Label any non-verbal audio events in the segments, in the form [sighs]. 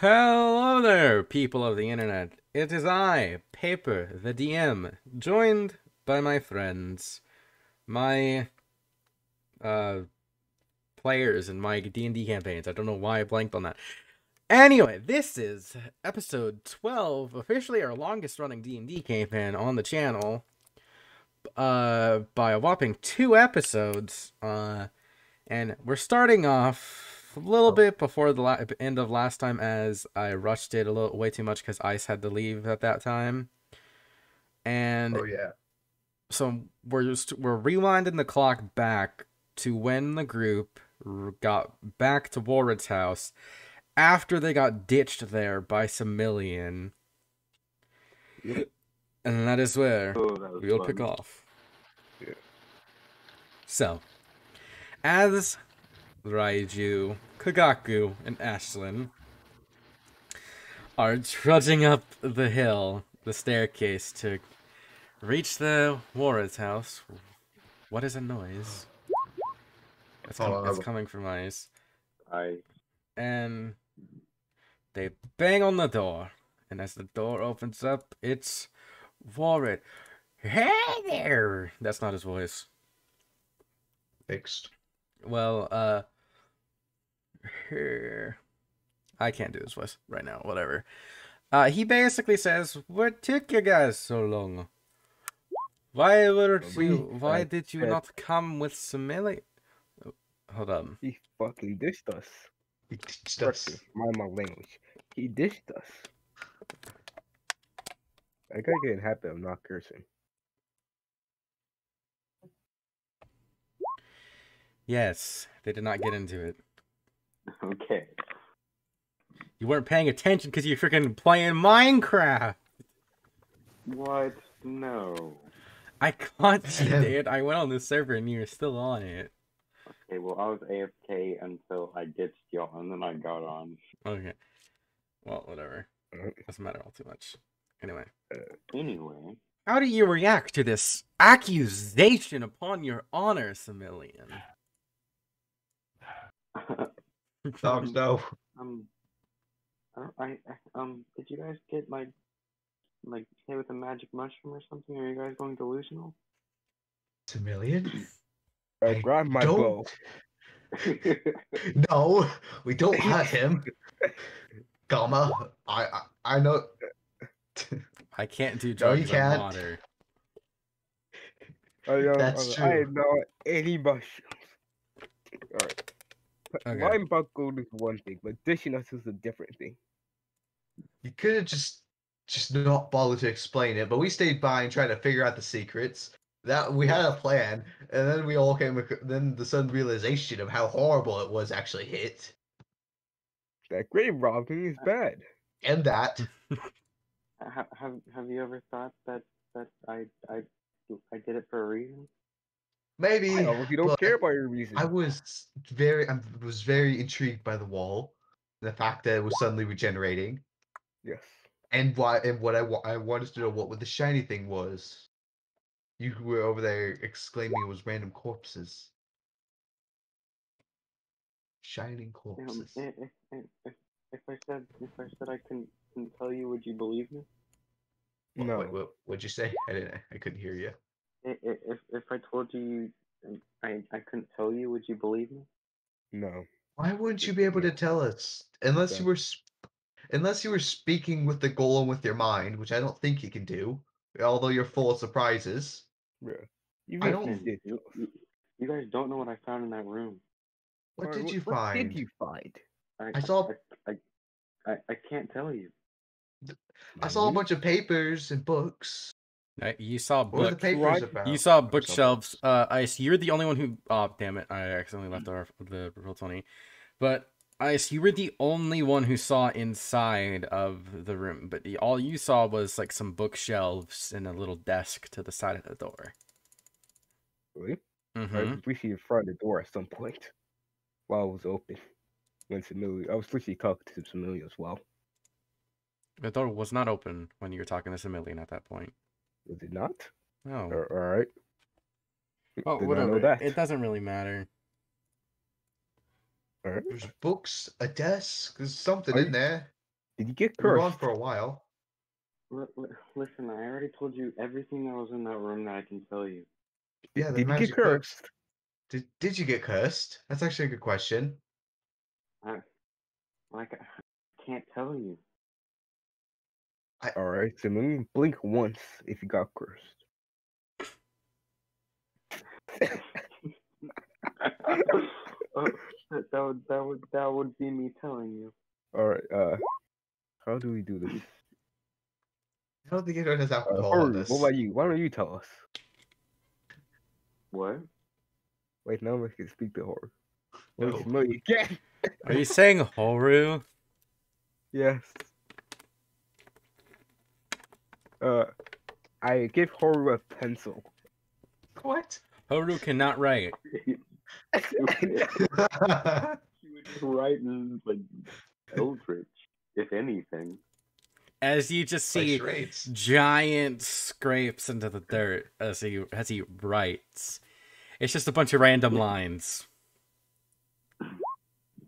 Hello there, people of the internet. It is I, Paper, the DM, joined by my friends, my uh players in my D&D campaigns. I don't know why I blanked on that. Anyway, this is episode 12, officially our longest running D&D campaign on the channel. Uh by a whopping 2 episodes. Uh and we're starting off a little oh. bit before the end of last time as I rushed it a little way too much cuz Ice had to leave at that time. And Oh yeah. so we're just we're rewinding the clock back to when the group got back to Warren's house after they got ditched there by Similian. Yep. And that is where Oh, we'll fun. pick off. Yeah. So, as Raiju, Kagaku, and Ashlyn are trudging up the hill, the staircase to reach the Warren's house. What is a noise? It's, com- Oh, it's coming from Ice. I And they bang on the door. And as the door opens up, it's Warren. Hey there! That's not his voice. Fixed. Well, uh, here. [laughs] I can't do his voice right now. Whatever. Uh, he basically says, "What took you guys so long? Why were We- you? Why did you not come with Simili?" Oh, Hold on. He fucking dished us. He ditched Trust us. me, Mind my language. He dished us. I gotta get happy I'm not cursing. Yes, they did not get into it. [laughs] okay. You weren't paying attention because you're freaking playing Minecraft. What? No. I caught you, dude. I went on the server and you were still on it. Okay, well I was AFK until I ditched y'all and then I got on. Okay. Well, whatever. Alright. Doesn't matter all too much. Anyway. Anyway. How do you react to this accusation upon your honor, Similian? [laughs] Dogs [laughs] no. um I, don't- I I- um did you guys get like like hit with a magic mushroom or something? Are you guys going delusional? It's a million? I I grabbed my bow. don't. [laughs] No, we don't have him. Gama, I I, I know. I can't do No, drugs you can't. water. I, don't- That's I, I know any mushrooms. Alright. Okay. Mind buckled is one thing, but dishing us is a different thing. You could have just just not bothered to explain it, but we stayed by and tried to figure out the secrets. That we had a plan, and then we all came. Then the sudden realization of how horrible it was actually hit, That grave robbing is uh, bad. and that [laughs] have, have have you ever thought that that I I I did it for a reason? Maybe. I know, if you don't care about your reason. I was very, I was very intrigued by the wall, the fact that it was suddenly regenerating, Yes. and why, and what I, I wanted to know what the shiny thing was. You were over there exclaiming it was random corpses, shining Um, corpses. if, if, if, if if I said if I said I couldn't, couldn't tell you, would you believe me? No. what, what, what'd you say? [laughs] I didn't, I couldn't hear you. I- i- If if I told you I I couldn't tell you, would you believe me? No. Why wouldn't you be able to tell us unless you were, sp- unless you were speaking with the golem with your mind, which I don't think you can do, although you're full of surprises. Yeah. You I don't- did You, you, you guys don't know what I found in that room. What Alright, did you what find? What did you find? I, I saw- I, I, I, I can't tell you. I saw a bunch of papers and books. Uh, You saw book. about? You saw bookshelves. Uh, Ice, you're the only one who. Oh, damn it! I accidentally left our the roll twenty. But Ice, you were the only one who saw inside of the room. But the, all you saw was like some bookshelves and a little desk to the side of the door. Really? I Mm-hmm. was literally in front of the door at some point while it was open. When Samili, I was literally talking to Samili as well. The door was not open when you were talking to Similian at that point. Was it not? No. All right. Oh, Did not whatever. know that. It doesn't really matter. All right. There's books, a desk, there's something Are in you- there. Did you get We were on cursed? for a while. Li- li- listen, I already told you everything that was in that room that I can tell you. Yeah, the Did you get books. cursed? Did Did you get cursed? That's actually a good question. I, like, I can't tell you. All right, so let blink once if you got cursed. oh, [laughs] that, that would that would that would be me telling you. All right, uh, how do we do this? I don't think anyone has Uh, alcohol Haru, on this. what about you? Why don't you tell us? What? Wait, now we can speak to Haru. Well, No. no, you can't. Are you saying [laughs] Horu? Yes. Uh, I give Horu a pencil. What? Horu cannot write. [laughs] you would just write in like Eldritch, if anything. As you just see giant scrapes into the dirt as he as he writes. It's just a bunch of random lines.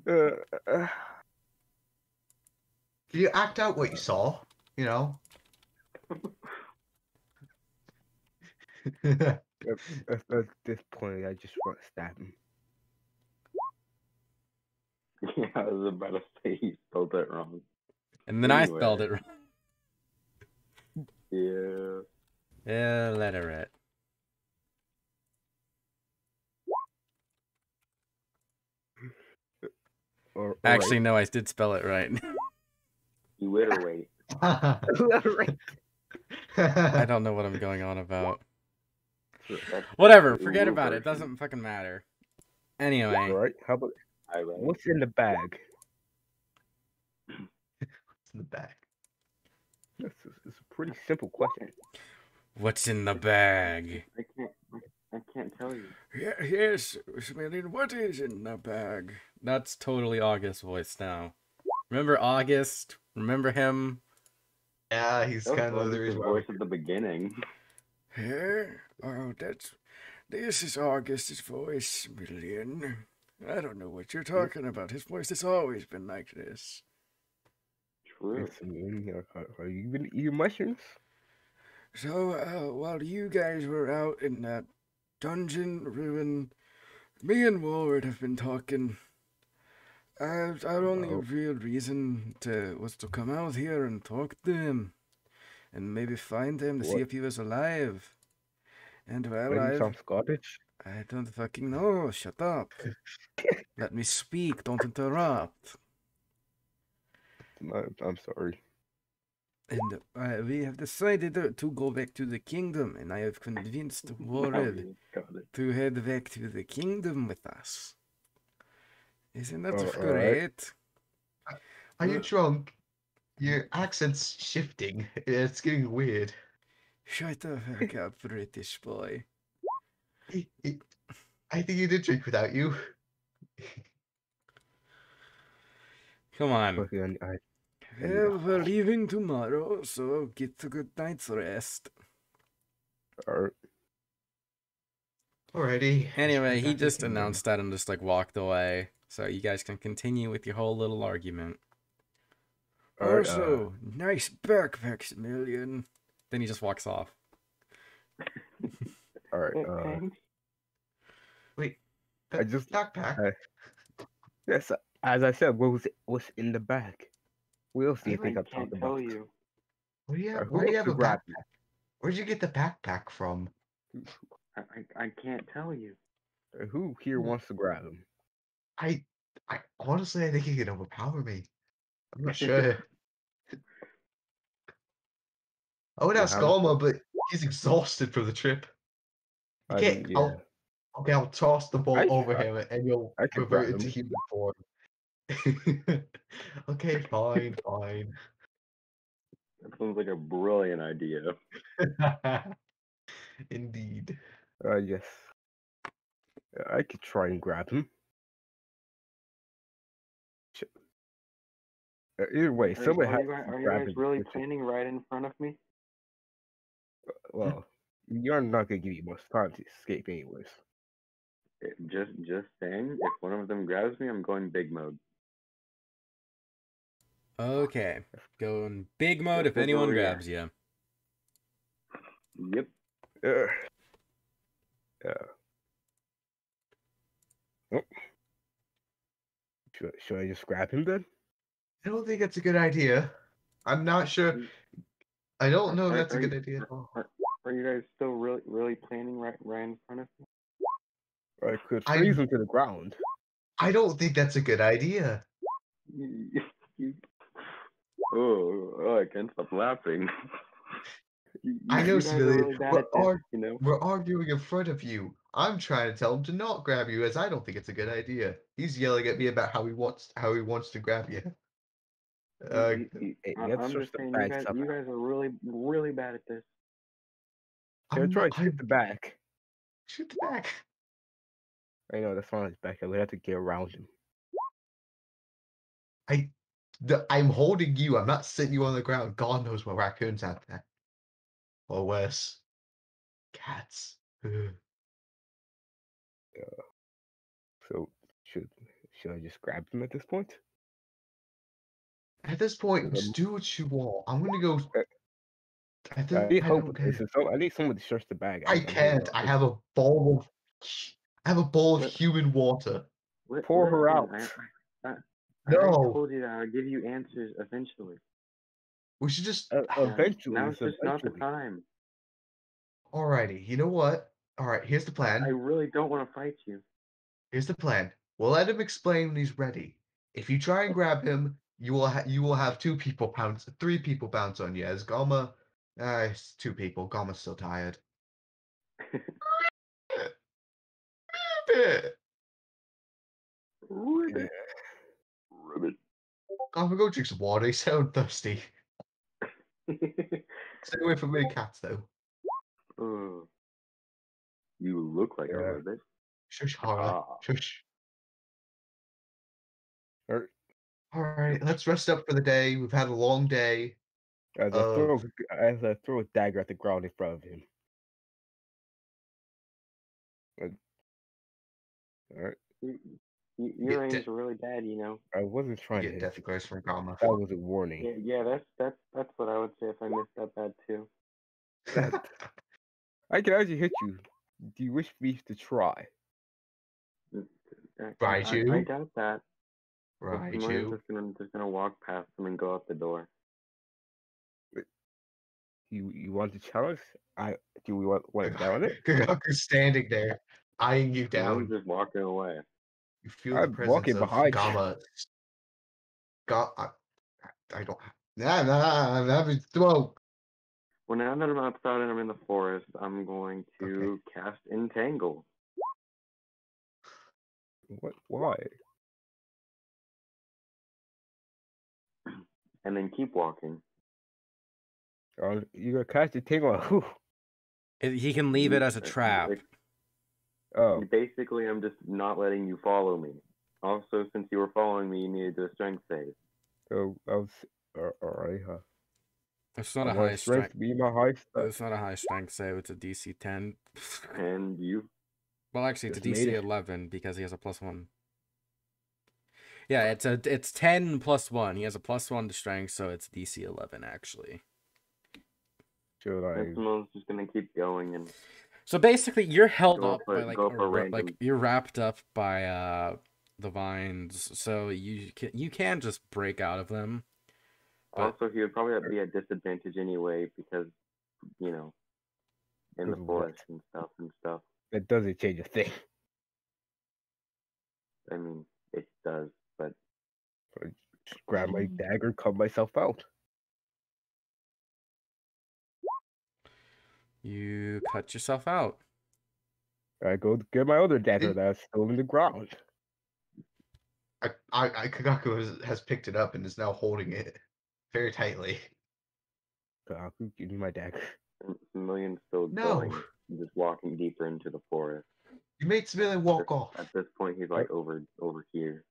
Uh, uh, Can you act out what you saw? You know. At, at this point, I just want to stab him. Yeah, I was about to say you spelled that wrong. And then I spelled it wrong. [laughs] Yeah. Yeah, let her it. Or, or Actually, no, I did spell it right. You iterate. [laughs] [laughs] right. [laughs] I don't know what I'm going on about. Whatever, forget about it. version. Doesn't fucking matter. Anyway, All right. How about irate. what's in the bag? It's in the bag? This is, this is a pretty simple question. what's in the bag? I can't. I, I can't tell you. Yeah, yes, Similian, what is in the bag? That's totally August voice now. Remember August? Remember him? Yeah, he's That kind of the August's reason why. voice at the beginning. Here? Oh, that's. This is August's voice, Million. I don't know what you're talking about. His voice has always been like this. True. Yes, I mean, are, are- are you been eating mushrooms? So, uh, while you guys were out in that dungeon ruin, me and Woolward have been talking. Uh, our only Oh. real reason to was to come out here and talk to him, and maybe find him to see if he was alive. And well, Why do you I sound Scottish? I don't fucking know. Shut up. [laughs] Let me speak. Don't interrupt. No, I'm sorry. And uh, we have decided to go back to the kingdom, and I have convinced. [laughs] Got to head back to the kingdom with us. Isn't that all right. great? Are you drunk? Your accent's shifting. It's getting weird. Shut the fuck up, [laughs] British boy. He- he- I think he did drink without you. Come on. Okay, I, I, Well, we're leaving tomorrow, so get a good night's rest. are, Alrighty. Anyway, he just announced that and just like walked away. So you guys can continue with your whole little argument. all right, uh, also, nice backpacks, million. Then he just walks off. [laughs] all right. Yeah, Uh, thanks. Wait. I just- backpack. I- yes, as I said, what was what's in the bag? What else do you I think I'm can't talking tell about? you. Where do you Uh, have, who where do you wants have to a grab backpack? Where'd you get the backpack from? I, I, I can't tell you. Uh, Who here Hmm. wants to grab him? I, I honestly, I think he can overpower me. I'm not [laughs] sure. I would ask Alma, but he's exhausted from the trip. I Okay, mean, I'll, okay, I'll toss the ball I- over I- him and you'll revert into human form. [laughs] okay, fine, fine. That sounds like a brilliant idea. [laughs] Indeed. Uh, yes. I could try and grab him. Either way, Are, somebody are has you, guys- to are you guys really with it. planning right in front of me? Well, you're not gonna give you much time to escape, anyways. It- just just saying, if one of them grabs me, I'm going big mode. Okay, going big mode Let's if anyone over here. grabs you. Yep. Uh, uh. Oh. Should, should I just grab him then? I don't think it's a good idea. I'm not sure. Mm. I don't know if Are- that's a good you- idea at all. Are, are you guys still really really planning right right in front of me? Or I could I- freeze him to the ground. I don't think that's a good idea. You- you- oh, oh, I can't stop laughing. [laughs] You- I know, guys Civilian, really bad but at you know. We're arguing in front of you. I'm trying to tell him to not grab you, as I don't think it's a good idea. He's yelling at me about how he wants how he wants to grab you. Uh, You- you- you, I'm just saying, you guys, you guys are really, really bad at this. Should I I'm try not- to shoot the back? shoot the back. I know that's not his back. I would have to get around him. I, the, I'm holding you. I'm not sitting you on the ground. God knows what raccoons out there, or worse, cats. Ugh. So should should I just grab him at this point? At this point, Um, just do what you want. I'm gonna go. At I need I, help don't with care. this. So I need someone to search the bag. I I'm- I'm can't. I have a bowl of. I have a bowl of Let- human water. Li- Pour her out. I, I, I, no. I told you that I'll give you answers eventually. We should just. Uh, eventually, now it's it's just not the time. Alrighty. You know what? All right. Here's the plan. I really don't want to fight you. Here's the plan. We'll let him explain when he's ready. If you try and grab him, you will ha- you will have two people pounce, three people bounce on you. As Gama, uh, it's two people. Gama's still tired. Ribbit. Ribbit. Gama, go drink some water. You sound thirsty. Stay away from any cats, though. Oh. you look like Yeah. a ribbit. Shush, Harley. Ah. Shush. Or- All right, let's rest up for the day. We've had a long day. As I of- throw as I throw a dagger at the ground in front of him. All right. You, you, your aims de- are really bad, you know. I wasn't trying You to get death glares from Gama. That was a warning. Yeah, yeah, that's that's that's what I would say if I missed that bad too. [laughs] I can actually hit you. Do you wish me to try? Mm, I- I- Right, I, I, doubt that. Right, Someone's you. just gonna just gonna walk past them and go out the door. You you want to challenge? I do we want want to down it? Kagaku's standing there, eyeing you Someone's down. just walking away. You feel I'm the presence walking of behind you. Gama. Ga- I, I- I don't. Nah, nah, I'm having smoke. Well, now that I'm outside and I'm in the forest, I'm going to cast Entangle. What? Why? And then keep walking. Oh, you're gonna catch the thing on who? He can leave it as a Uh, trap. like, Oh, Basically, I'm just not letting you follow me. Also, since you were following me, you needed to do a strength save. oh, I was uh, alright. Huh? It's not a I want high strength. strength. Be my high. st- It's not a high strength save. It's a DC 10. [laughs] And you, Well, actually, it's a DC it. 11 because he has a plus one. Yeah, it's a it's 10 plus one. He has a plus one to strength, so it's DC 11 actually. Should I? and just gonna keep going, and So basically, you're held up for by like, go a for ra- random. like you're wrapped up by uh the vines, so you can you can just break out of them. But- also he would probably be at disadvantage anyway because, you know, in the Because of what? forest and stuff and stuff. That doesn't change a thing. I mean, it does, but Just grab my Mm. dagger, cut myself out. You cut yourself out. I go get my other dagger It- that's still in the ground. I, I, I Kagaku has, has picked it up and is now holding it very tightly. Kaku, give me my dagger. Million still No. going, just walking deeper into the forest. You made Civilian walk off. At this point, he's like over over here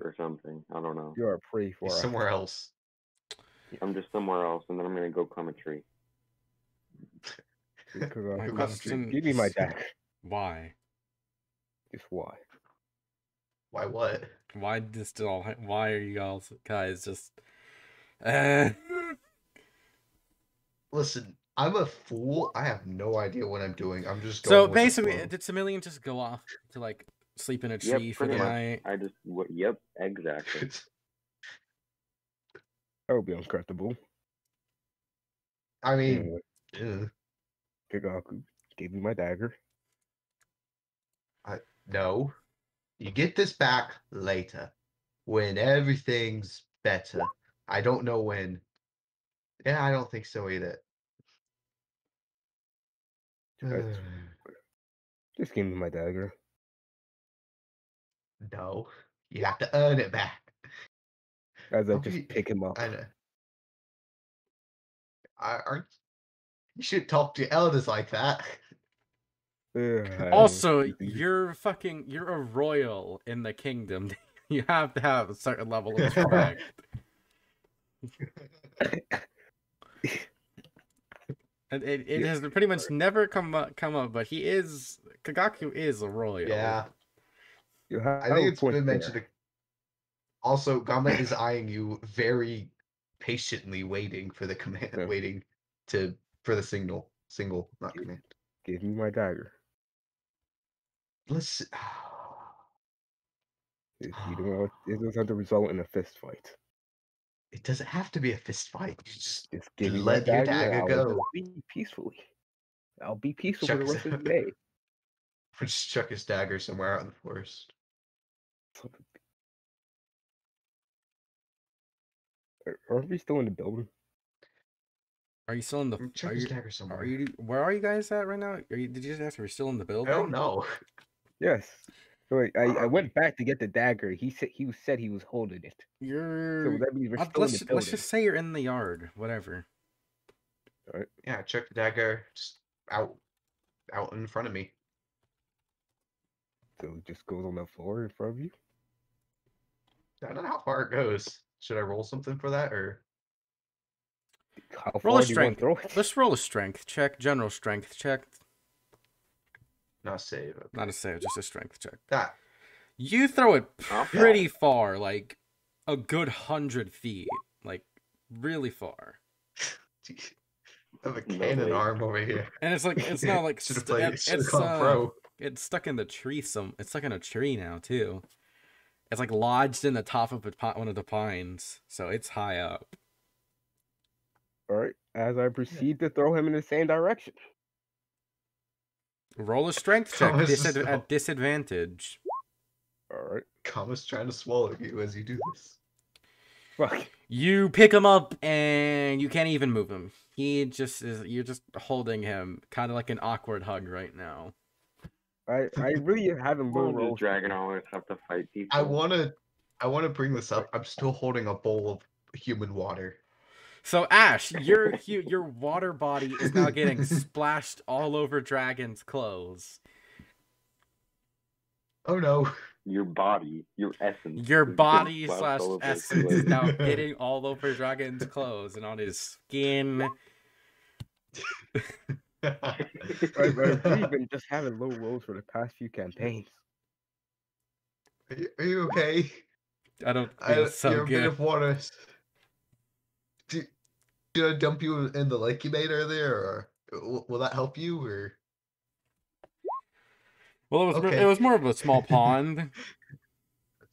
or something. I don't know. You are pretty far. He's out. somewhere else. I'm just somewhere else, and then I'm gonna go climb a tree. [laughs] My question Give me my is- dagger. Why? Just why? Why what? Why just all? Why are you all guys just? Uh, Listen, I'm a fool. I have no idea what I'm doing. I'm just going so basically, did Similian just go off to like sleep in a Yep, tree for the much. night? I just what? Yep, exactly. [laughs] That would be uncomfortable. I mean, Anyway, ugh, Kagaku gave me my dagger. I no. You get this back later when everything's better. I don't know when. Yeah, I don't think so either. That's- [sighs] Just give me my dagger. No, you have to earn it back. As I Okay, just pick him up. I know. I aren't. You should talk to elders like that. Ugh, Also, you- you're fucking you're a royal in the kingdom. [laughs] you have to have a certain level of [laughs] respect. And it, it Yeah. has pretty much never come up, come up, but he is Kagaku is a royal. Yeah, you have I think it's been there. mentioned. Also, Gama is eyeing you very patiently, waiting for the command, Yeah. waiting to for the signal. Single, not Yeah. command. Give me my dagger. Let's. If you [sighs] don't it doesn't have to result in a fist fight. It doesn't have to be a fist fight. You just Just give Let your dagger. dagger I will go. Be peacefully. I'll be peaceful Chuck for the rest of the day. [laughs] just chuck his dagger somewhere out in the forest. Are- Aren't we still in the building? Are you still in the? Chuck Are you, dagger somewhere. are you? Where are you guys at right now? Are you? Did you just ask? Are we still in the I building? don't know. Yes. So I, I, I went back to get the dagger. He said he was said he was holding it. So You're. that means we're uh, still let's, the ju- let's just say you're in the yard. Whatever. Yeah, Check the dagger just out, out in front of me. So it just goes on the floor in front of you. I don't know how far it goes. Should I roll something for that or How Roll a far do you want strength. to throw it? Let's roll a strength check. General strength check. not save? Okay. Not a save, just a strength check. That You throw it Oh, pretty far, like a good hundred feet, like really far. [laughs] I have a cannon way. arm over here. And it's like it's not like [laughs] should st- played. it- Should have it's gone uh, it's stuck in the tree. Some it's stuck in a tree now too. It's like lodged in the top of a, one of the pines, so it's high up. All right. As I proceed to throw him in the same direction. Roll a strength [laughs] check Thomas is at disadvantage. All right. Gama's trying to swallow you as you do this. Fuck. You pick him up and you can't even move him. He just is. You're just holding him, kind of like an awkward hug right now. I I [laughs] really haven't low Well, roll. does dragon always have to fight people? I wanna, I wanna bring this up. I'm still holding a bowl of human water. So Ash, your your water body is now getting splashed all over Dragon's clothes. Oh no! your body, your essence. Your body slash all essence is now getting all over Dragon's clothes and on his skin. [laughs] [laughs] I, I've really been just having low rolls for the past few campaigns. Are you, are you okay? I don't I, feel so you're a bit of water. Do, should I dump you in the lake you made earlier, or will, will that help you? Or Well, it was more- it was more of a small [laughs] pond.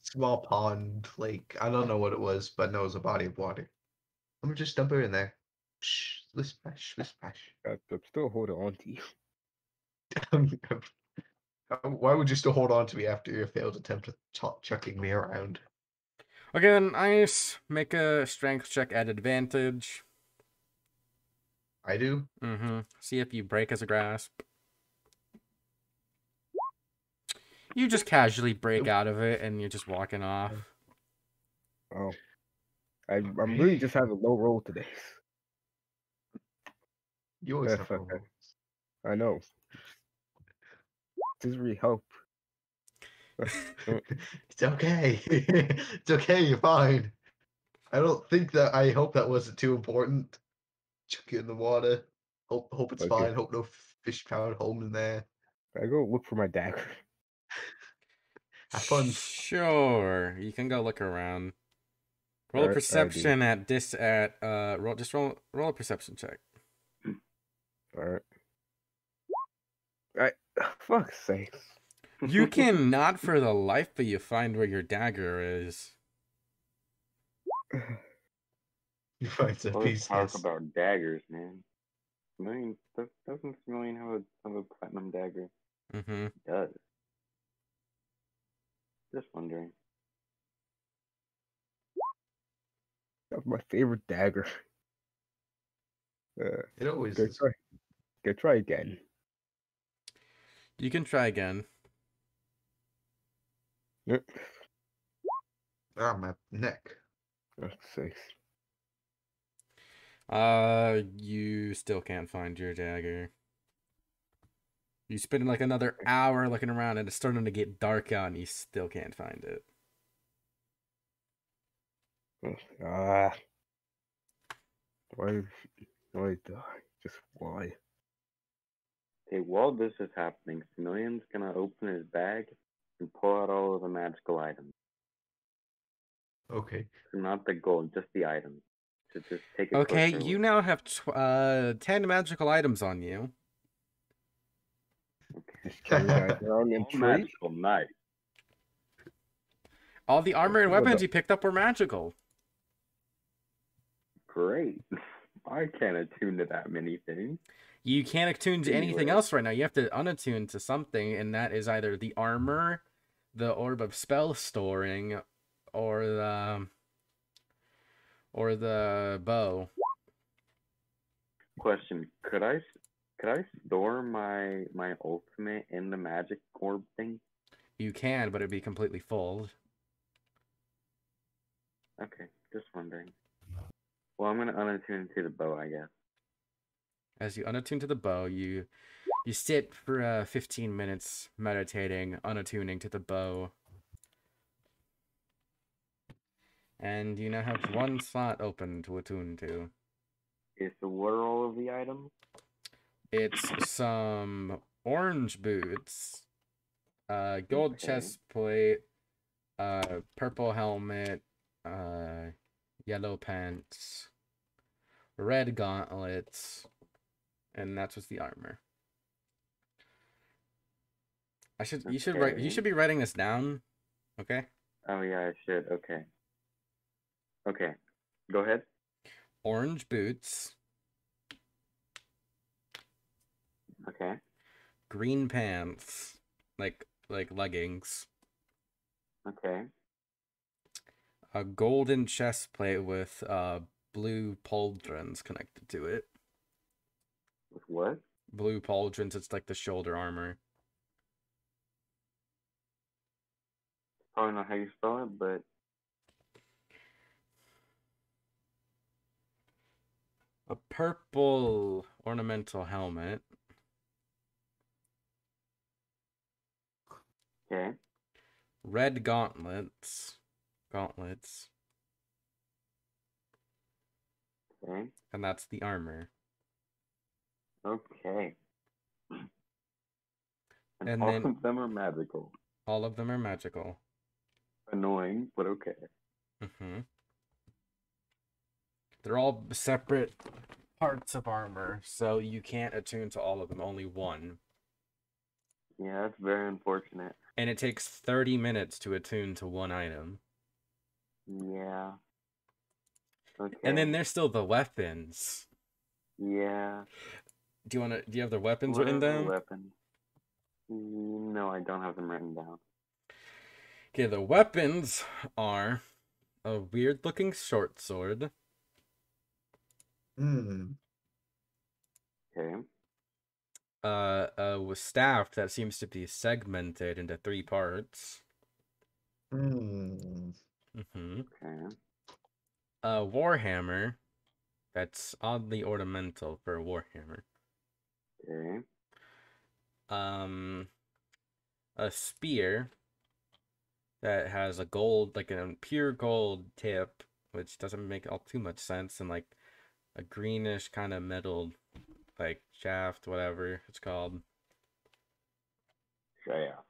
small pond, lake? I don't know what it was, but I know it was a body of water. Let me just dump her in there. Shh, splish splash, splish splash. I, I'm still holding on to you. [laughs] Um, Why would you still hold on to me after your failed attempt at ch- chucking me around? Okay, then Ice, make a strength check at advantage. I do. Mm-hmm. See if you break as a grasp. You just casually break out of it and you're just walking off. Oh. I, I'm really just having a low roll today. You always Yeah, have fuck that. rolls. I know. Doesn't really help. [laughs] it's okay. [laughs] it's okay. You're fine. I don't think that. I hope that wasn't too important. Chuck it in the water. Hope hope it's Okay. fine. Hope no fish found home in there. I go look for my dagger. [laughs] Have fun. Sure, you can go look around. Roll a Alright, I perception at this at uh roll just roll roll a perception check. Alright. Alright. [sighs] Fuck's sakes. You [laughs] cannot for the life of you find where your dagger is. You find some Let's talk about daggers, man. Million do- doesn't Million have a have a platinum dagger? Mm-hmm. It does. Just wondering. That's my favorite dagger. [laughs] Uh, It always go is. try. Go try again. You can try again. Yep. Ah, my neck. Fuck's sakes. Uh, you still can't find your dagger. You spend like another hour looking around, and it's starting to get dark out, and you still can't find it. Ugh, Ah. Why? Why die? Just why? Okay, while this is happening, Similian's gonna open his bag and pull out all of the magical items. Okay. So not the gold, just the items. So just take Okay, you look. now have tw- uh ten magical items on you. Just carry that around in All magical, nice. All the armor and weapons you picked up were magical. Great. [laughs] I can't attune to that many things. You can't attune to anything else right now. You have to unattune to something, and that is either the armor, the orb of spell storing, or the or the bow. Question: Could I could I store my my ultimate in the magic orb thing? You can, but it'd be completely full. Okay, just wondering. Well, I'm gonna unattune to the bow, I guess. As you unattune to the bow, you you sit for uh, 15 minutes meditating, unattuning to the bow. And you now have one slot open to attune to. Is the what are all of the items? It's some orange boots, uh, gold Okay. chest plate, uh, purple helmet, uh, yellow pants, red gauntlets, and that's what's the armor. I should you should write you should be writing this down, okay? Oh yeah, I should. Okay. Okay. Go ahead. Orange boots, Okay. green pants, like like leggings, Okay. a golden chest plate with uh blue pauldrons connected to it. With what? Blue pauldrons, it's like the shoulder armor. Probably not how you spell it, but A purple ornamental helmet, okay. red gauntlets, gauntlets, Okay. and that's the armor. Okay. And, And all then- of them are magical. All of them are magical. Annoying, but okay. hmm They're all separate parts of armor, so you can't attune to all of them, only one. Yeah, that's very unfortunate. And it takes 30 minutes to attune to one item. Yeah. Okay. And then there's still the weapons. yeah. Do you want to do you have the weapons What written are down? Weapons. Mm, No, I don't have them written down. Okay, the weapons are a weird looking short sword, Hmm. Okay. uh, a staff that seems to be segmented into three parts. Hmm. hmm Okay. A warhammer that's oddly ornamental for a warhammer. Okay. Um, a spear that has a gold, like a pure gold tip, which doesn't make all too much sense, and like a greenish kind of metal, like shaft, whatever it's called. So yeah.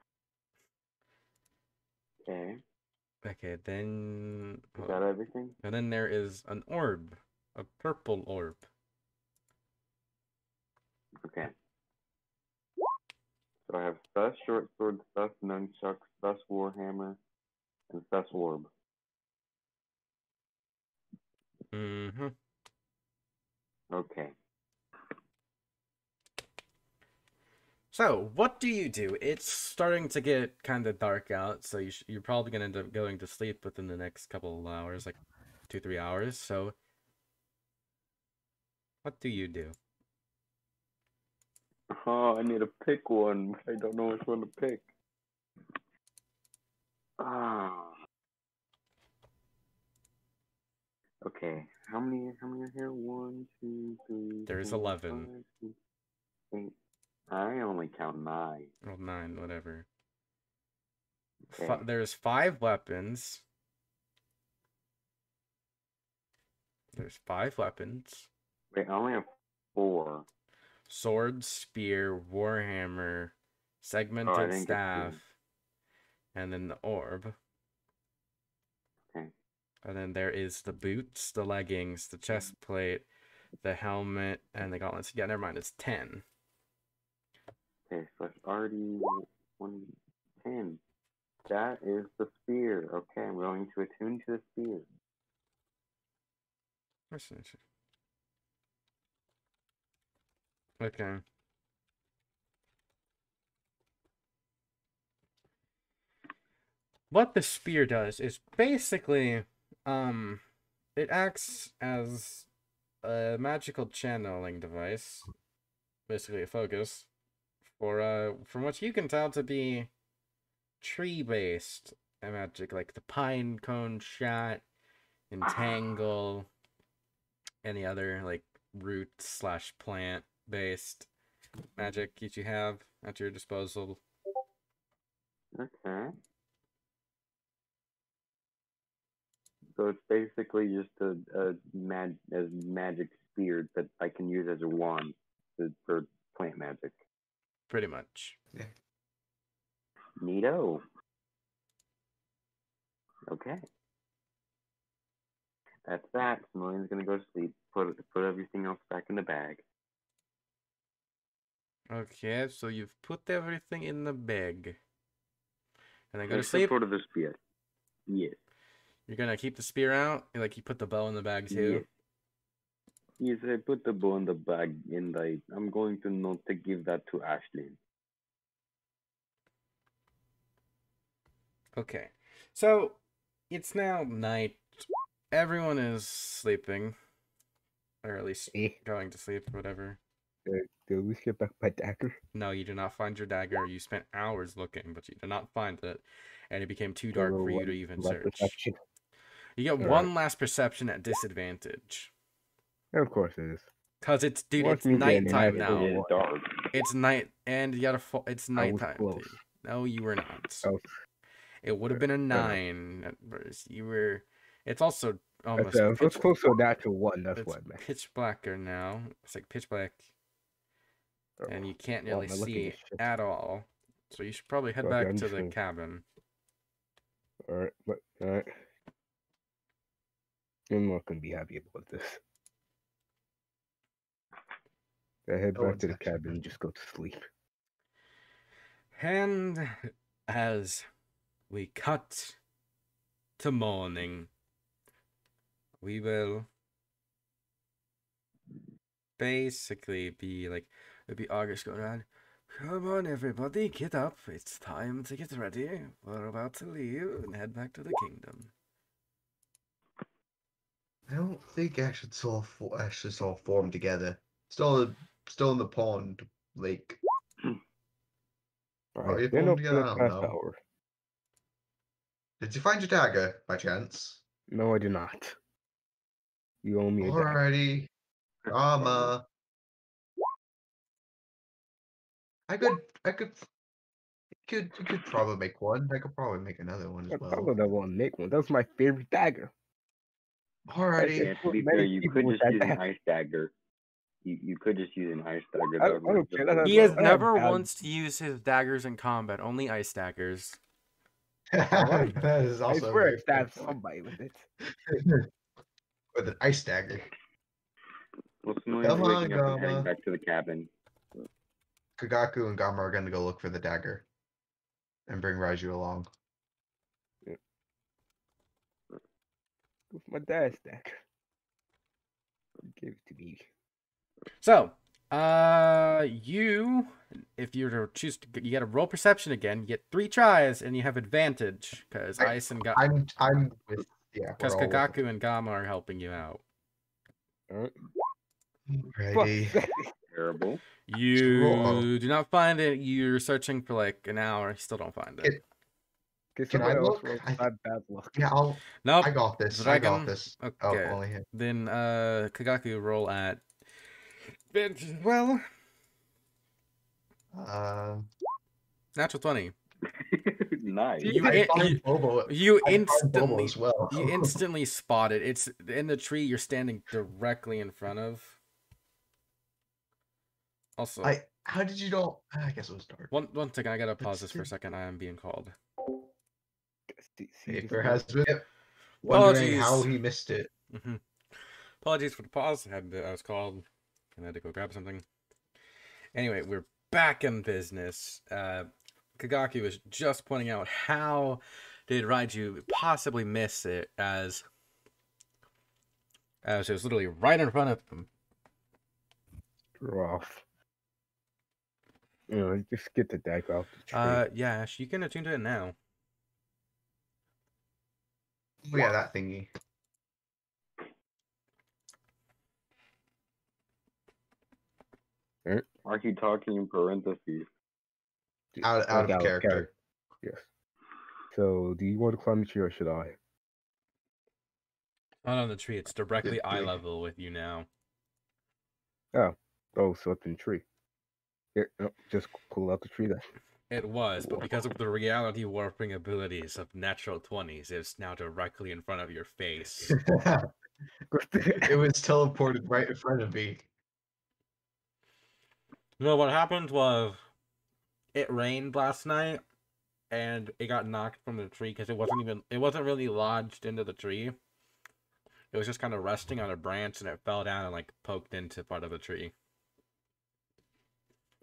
Okay. Okay, then Is that everything? and then there is an orb, a purple orb. Okay. So I have Thus Short Sword, Thus Nunchucks, Thus Warhammer, and Thus Orb. Mm-hmm. Okay. So, what do you do? It's starting to get kind of dark out, so you sh- you're probably gonna end up going to sleep within the next couple of hours, like two, three hours. So, what do you do? Oh, I need to pick one. I don't know which one to pick. Ah. Okay. How many? How many are here? One, two, three. There's four, 11. five, six, eight. I only count nine. Well, nine, whatever. Okay. Fi- there's five weapons. There's five weapons: Wait, I only have four. Sword, spear, warhammer, Oh, segmented didn't staff, and then the orb. Okay. And then there is the boots, the leggings, the chest mm-hmm. plate, the helmet, and the gauntlets. Yeah, never mind. It's ten. Okay, so it's already one ten. That is the spear. Okay, I'm going to attune to the spear. Where's it? Okay. What the spear does is basically, um, it acts as a magical channeling device, basically a focus, for uh, from what you can tell to be tree-based magic, like the pine cone shot, entangle, any other like root slash plant based magic that you have at your disposal. Okay. So it's basically just a, a mag a magic spear that I can use as a wand to, for plant magic. Pretty much. Yeah. Neato. Okay. That's that. Similian's gonna go to sleep. Put put everything else back in the bag. Okay, so you've put everything in the bag. And then go to Except sleep. for the spear. Yes. You're gonna keep the spear out. Like you put the bow in the bag too. Yes. Yes, I put the bow in the bag and I I'm going to not to give that to Ashley. Okay. So it's now night. Everyone is sleeping. Or at least Eh, going to sleep, whatever. Did, did we get back my dagger? No, you did not find your dagger. You spent hours looking, but you did not find it. And it became too dark for you to even search. perception. You get one last perception at disadvantage. Of course it is. Cause it's dude, Watch it's me get an nighttime now. It dark. It's night, and you gotta. Fo- it's nighttime. No, you were not. Oh, It would have been a nine at first. You were. It's also almost. That's, uh, pitch, let's close to a natural one. That's it's what, man. pitch blacker now. It's like pitch black, Oh, and you can't Oh, really see at all. So you should probably head Okay, back to the cabin. All right, but all right. I'm not gonna be happy about this. I head No back to the cabin and just go to sleep. And as we cut to morning, we will basically be like, it'll be August going around. Come on, everybody, get up. It's time to get ready. We're about to leave and head back to the kingdom. I don't think Ash and Saw fo- Ash and Saw formed together. Still, still in the pond lake. All Are you right, pulling together? the I don't know. Did you find your dagger by chance? No, I do not. You owe me a dagger. Alrighty, drama. I could, I could, could, you could probably make one. I could probably make another one I as well. probably won't make one. That's my favorite dagger. Alrighty. Yeah, to be fair, you could with just that use an ice dagger. You, you could just use an ice dagger. I- I don't care, just that as has He well. has I never have- once used his daggers in combat, only ice daggers. [laughs] that is also a swear very I stabbed somebody with it. [laughs] with an ice dagger. Well, Similian's Come on, waking up and heading back to the cabin. Kagaku and Gama are gonna go look for the dagger. And bring Raiju along. With my dad's deck. Give it to me. So, uh, you, if you were to choose, to, you got to roll perception again. You get three tries, and you have advantage because Ice and Ga- I'm I'm with yeah. because we're all with Kagaku and Gama are helping you out. Alright. [laughs] them. Fuck. Righty. Terrible. You do not find it. You're searching for like an hour. You still don't find it. It- Can Can I look? roll I- bad, bad luck? Yeah, I'll Nope. I got this. I got this. Okay. Oh, only him. Then uh, Kagaku roll at. Well, Uh, natural twenty. [laughs] nice. You I in- you- Bobo. You I find Bobo instantly as well. you [laughs] instantly spot it. It's in the tree you're standing directly in front of. Also, I how did you know? [sighs] I guess it was dark. one one second, I gotta pause It's this for a second. I am being called. See- see this Paper has been wondering how he missed it. hmm Apologies for the pause. I had to, I was called. and I had to go grab something. Anyway, we're back in business. Uh, Kagaku was just pointing out how did Raiju possibly miss it as as it was literally right in front of him. rough. You know, just get the deck off the tree. Uh, yeah, Ash, you can attune to it now. Oh, yeah, that thingy. Are you talking in parentheses? D- out- out of character. Yes. So, do you want to climb the tree or should I? Not on the tree. It's directly eye level with you now. Oh, so up in the tree. Here, no, just pull out the tree then. It was, but because of the reality warping abilities of natural twenties, it's now directly in front of your face. [laughs] it was teleported right in front of me. No, what happened was it rained last night and it got knocked from the tree because it wasn't even it wasn't really lodged into the tree. It was just kind of resting on a branch and it fell down and like poked into part of the tree.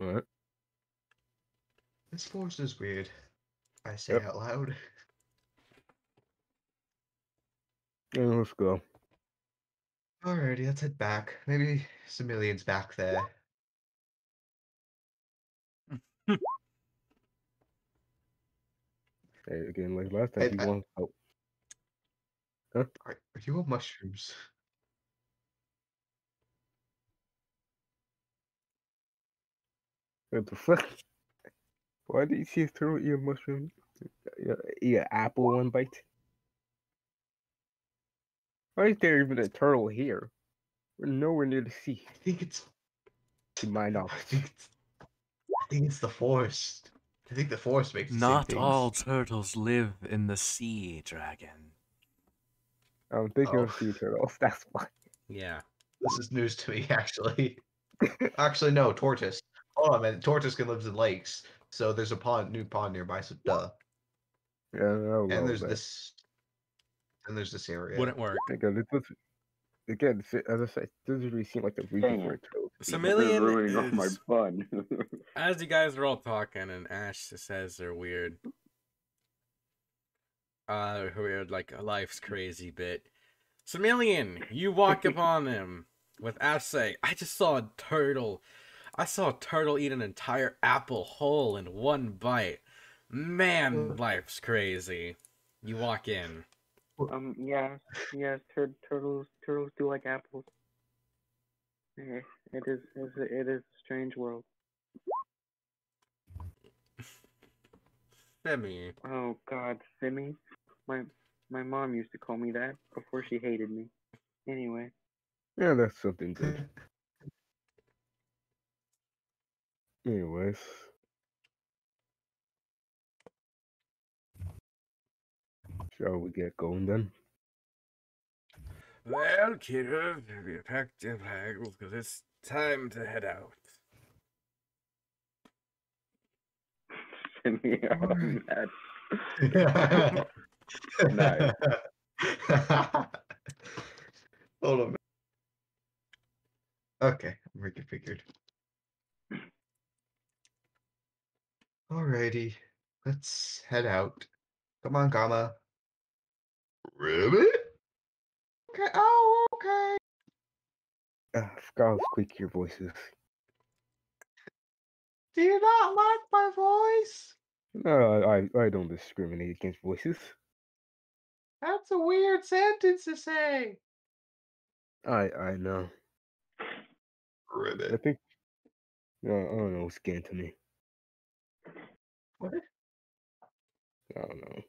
Alright. This force is weird. I say Yep. out loud. Yeah, let's go. Alrighty, let's head back. Maybe Similian's back there. [laughs] Hey, again, like last time, Hey, he I- wants help. Are, are you on mushrooms? What the fuck? Why did you see a turtle eat a mushroom? Yeah, eat an apple one bite? Why is there even a turtle here? We're nowhere near the sea, I think it's. to my I knowledge. think it's. I think it's the forest. I think the forest makes. the Not things. all turtles live in the sea, dragon. I'm thinking of Oh. sea turtles. [laughs] That's why. Yeah. This is news to me, [laughs] actually. actually, no, tortoise. Hold on, man. Tortoise can live in lakes, so there's a pond, new pond nearby. So duh. Yeah, I. And there's but this. And there's this area. Wouldn't work. Again, it doesn't. Again, as I said, it doesn't really seem like the reason Dang for a it. turtle. to be You're Similian ruining all my fun. [laughs] as you guys are all talking and Ash says they're weird. Uh weird like a life's crazy bit. Similian, you walk [laughs] upon him with Ash saying, I just saw a turtle. I saw a turtle eat an entire apple whole in one bite. Man, life's crazy. You walk in. um, yeah, yeah, tur- turtles, turtles do like apples. Eh, It is, it is, it is a strange world. Semi. Oh God, Simi, my my mom used to call me that before she hated me. Anyway, Yeah, that's something good. Anyways. Shall we get going then? Well, kiddo, we packed your bags because it's time to head out. [laughs] Simi, I'm Alright. mad. [laughs] Nice. [laughs] Hold on. Okay, I'm reconfigured. Alrighty, let's head out. Come on, Gama. Ribbit? Okay. Oh, okay. Uh, I forgot how squeaky your voice is. Do you not like my voice? No, I, I don't discriminate against voices. That's a weird sentence to say. I I know. I think. No, I don't know what's getting to me. What? I don't know.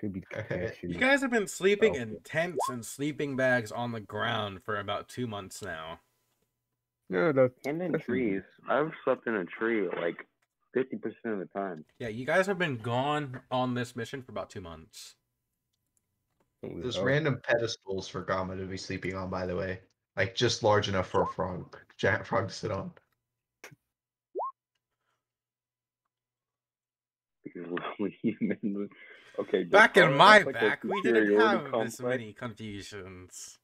Could be the Okay. compassion. You guys have been sleeping Oh. in tents and sleeping bags on the ground for about two months now. No, that, And in That's trees. I've slept in a tree like fifty percent of the time. Yeah, you guys have been gone on this mission for about two months. There's oh, random pedestals for Gama to be sleeping on, by the way. Like just large enough for a frog, giant frog to sit on. [laughs] when you made- okay. Back in my like, back, we didn't superiority have this many confusions.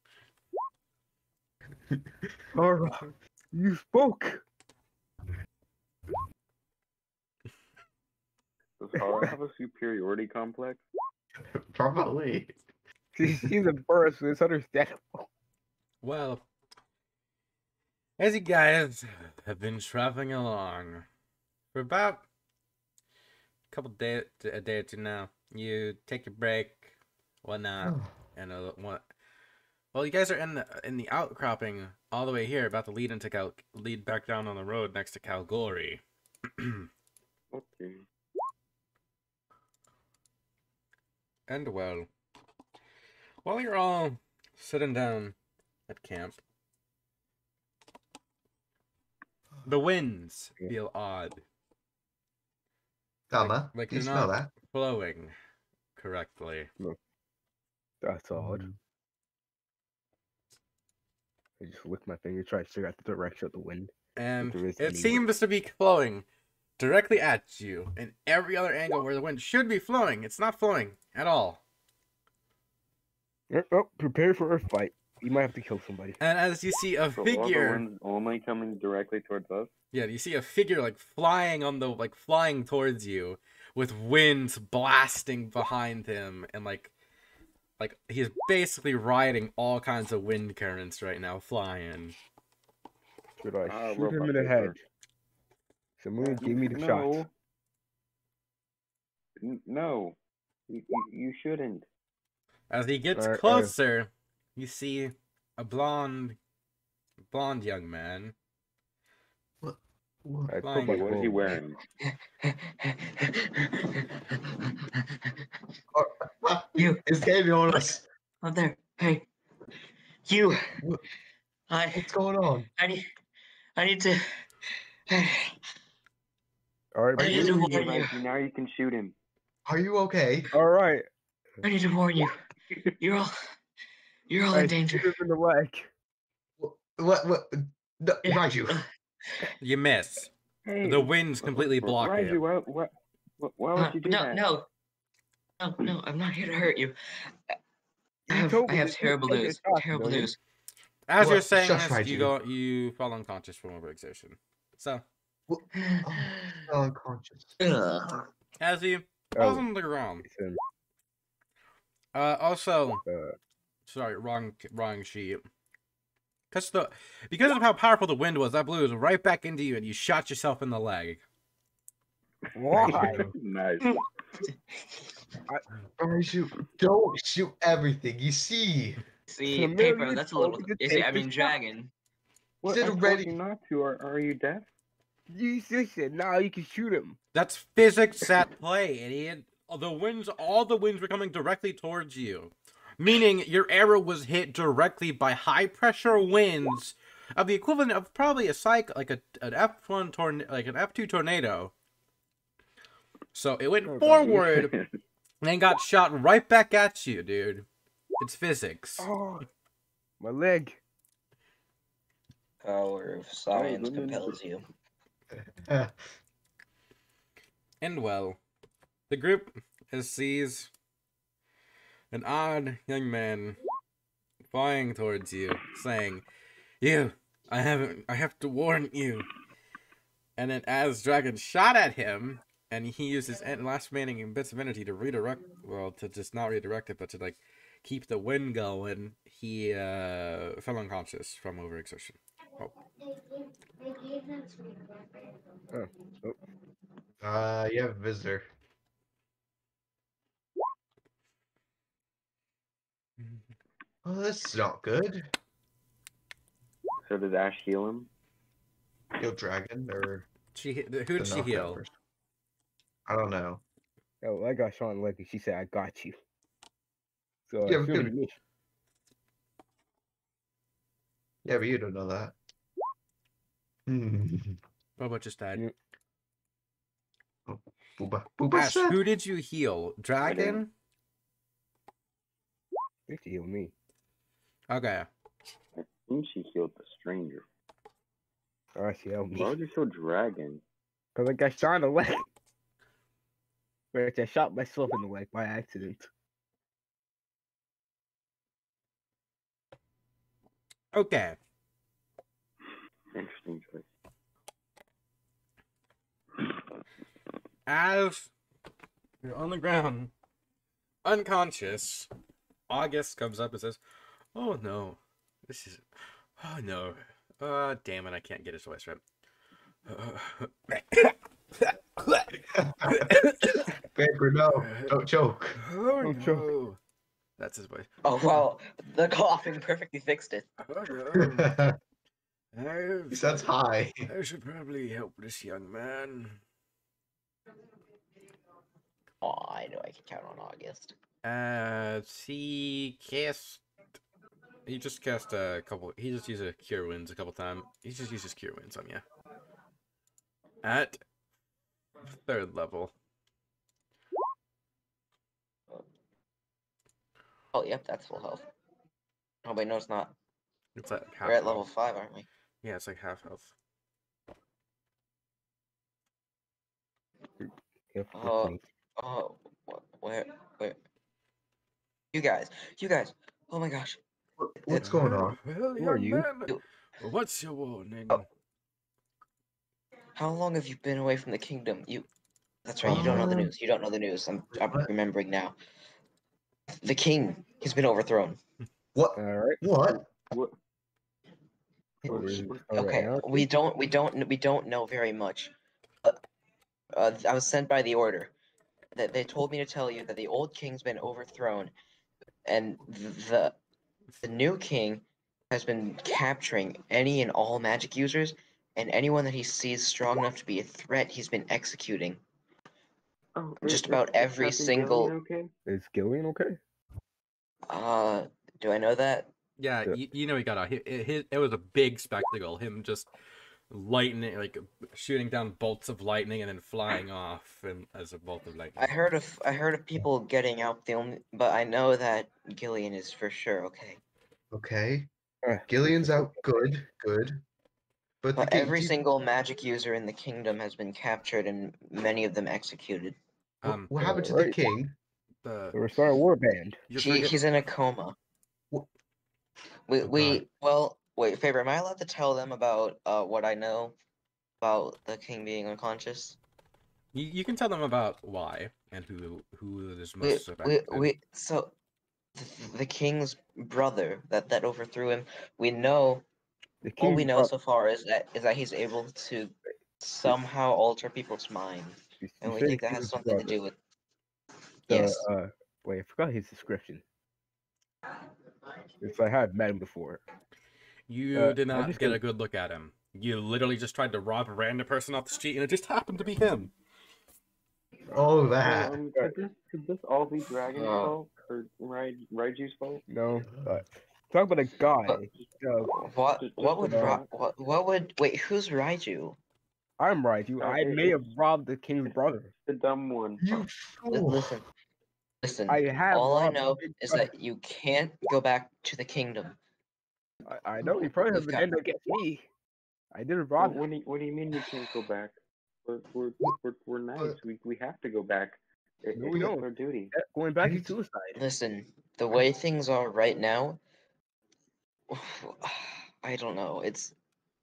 [laughs] Alright, you spoke. Does Hara have a superiority complex? Probably. [laughs] She, she's a bird, so it's understandable. Well, as you guys have been traveling along for about a couple day, a day or two now, you take your break, whatnot, and uh, what? Well, you guys are in the in the outcropping all the way here, about to lead into Cal, lead back down on the road next to Calgary. [clears throat] Okay. And well, while you're all sitting down at camp, the winds feel odd, Gama, like you they're smell not that? flowing correctly. That's odd. Hmm. I just lick my finger, try to figure out the direction of the wind. And it any seems to be flowing directly at you in every other angle where the wind should be flowing. It's not flowing at all. Oh, oh, prepare for a fight. You might have to kill somebody. And as you see a So all the figure, winds only coming directly towards us. yeah, you see a figure like flying on the like flying towards you with winds blasting behind him and like like he's basically riding all kinds of wind currents right now flying. Should I Ah, shoot him in the head? paper. Someone give me the no. shot. N- No. You, you, you shouldn't. As he gets Alright, alright. closer, you see a blonde blonde young man What? what? Flying. put What is he phone- wearing? Oh, You. It's getting on us. Up there. Hey. You. What- I What's going on? I need I need to All right, I Are need you to warn here, you. Now you can shoot him. Are you okay? all right. I need to warn you. [laughs] You're all you're all I in danger. shoot him in the leg. What? What? No, Yeah. Raiju. [laughs] You miss. Hey, The winds completely R- block Raiju, it. why, why, why, why would Uh, you do no, that? no. No, no, I'm not here to hurt you. I have, told I have terrible news. Terrible news. As you're saying Shush, this, you Raiju. go you fall unconscious from overexertion. So Oh, unconscious. Ugh. [sighs] as he falls Oh, on the ground. Uh also Uh, sorry, wrong wrong sheet. Cause the because of how powerful the wind was, that blew it right back into you and you shot yourself in the leg. why? [laughs] nice. [laughs] Raiju, don't shoot everything. You see, See, Familiar paper, that's a little. told me to You see, I mean, dragon. What? Said I told you not to. Are, are you deaf? you said now you can shoot him. That's physics at play, idiot. The winds, all the winds were coming directly towards you, meaning your arrow was hit directly by high pressure winds of the equivalent of probably a cycle, like a an F one tornado, like an F two tornado. So it went Oh, God. forward [laughs] and then got shot right back at you, dude. It's physics. Oh, my leg. Power of science compels you. [laughs] And well, the group as sees an odd young man flying towards you, saying, "You, I haven't. I have to warn you." And then, as Dragon shot at him, and he used his last remaining bits of energy to redirect, well, to just not redirect it, but to like keep the wind going, he uh, fell unconscious from overexertion. Uh, you have a visitor. Oh, that's not good. So did Ash heal him? Heal dragon or She who did she heal? person? I don't know. Oh, I got Sean lucky. She said, "I got you." So Yeah, I we feel could- me. Yeah, but you don't know that. [laughs] About just that? Yeah. Oh, Booba, Booba Ash, said- who did you heal? Dragon? They heal me. Okay. I think she healed the stranger. Oh, she helped me. Why would you heal Dragon? Cause I got shot in the leg. Wait, I shot myself in the leg by accident. Okay. Interesting choice. As you're on the ground, unconscious, August comes up and says, Oh no. This is. Oh no. Uh, damn it, I can't get his voice right. Paper, no, don't choke. oh Don't choke. That's his voice. Oh well, the coughing perfectly fixed it. Oh no. [laughs] I've- sounds high. I should probably help this young man. Oh, I know I can count on August. Uh, see, cast. He just cast a couple. He just used a cure wounds a couple times. He just uses cure wounds on you. At third level. Oh, yep, that's full health. Oh wait, no, it's not. It's like half. We're at level health. five, aren't we? Yeah, it's like half health. Oh. Uh, if- Oh, wh- where, where? You guys, you guys. Oh my gosh. What- What's going on? Well, Who are you? man, what's your warning? Oh. How long have you been away from the kingdom? You. That's right. You don't know the Um, news. You don't know the news. I'm. I'm remembering now. The king. He's been overthrown. What? All right. What? What? We're- what- all right, Okay, we don't we don't we don't know very much. Uh, uh, I was sent by the order that they told me to tell you that the old king's been overthrown, and the the new king has been capturing any and all magic users, and anyone that he sees strong enough to be a threat, he's been executing. Oh, Just is- about is every Captain single- Gillian Okay. Is Gillian okay? Uh, do I know that? Yeah, Yeah. You, you know he got out. He, it, it, it was a big spectacle. Him just lightning, like shooting down bolts of lightning and then flying off, and as a bolt of lightning. I heard of I heard of people getting out the only, but I know that Gillian is for sure okay. Okay. Gillian's out. Good. Good. But, But king- every do- single magic user in the kingdom has been captured and many of them executed. what- Um, what happened to the alright. king? the The Restore Warband. you're He, forget- he's in a coma. Wha- We Oh, we well wait favor. Am I allowed to tell them about uh what I know about the king being unconscious? you, you can tell them about why and who who is We most we, affected. we so the, the king's brother that that overthrew him. We know The all we know so far is that is that he's able to somehow alter people's minds, and we think that has King's something to do with. The, Yes. Uh, wait, I forgot his description. It's like I had met him before. You uh, did not just get go- a good look at him. You literally just tried to rob a random person off the street, and it just happened to be him. Oh, that. Um, could this could this all be Dragon's Oh. fault or Rai Raiju's fault? No, but talk about a guy. But- Uh, What Just- what would a Ra- what what would wait? Who's Raiju? I'm right. You, Uh, I may have robbed the king's brother. The dumb one. You Li- fool. Listen, listen. I have. All I know is that you can't go back to the kingdom. I, I know he probably has You've an got- end against me. I didn't What, rob him. what do you What do you mean we can't go back? We're we're we're, we're knights. We we have to go back. It, No, we it's don't. our duty. Going back you to suicide. Listen, the way things are right now, [sighs] I don't know. It's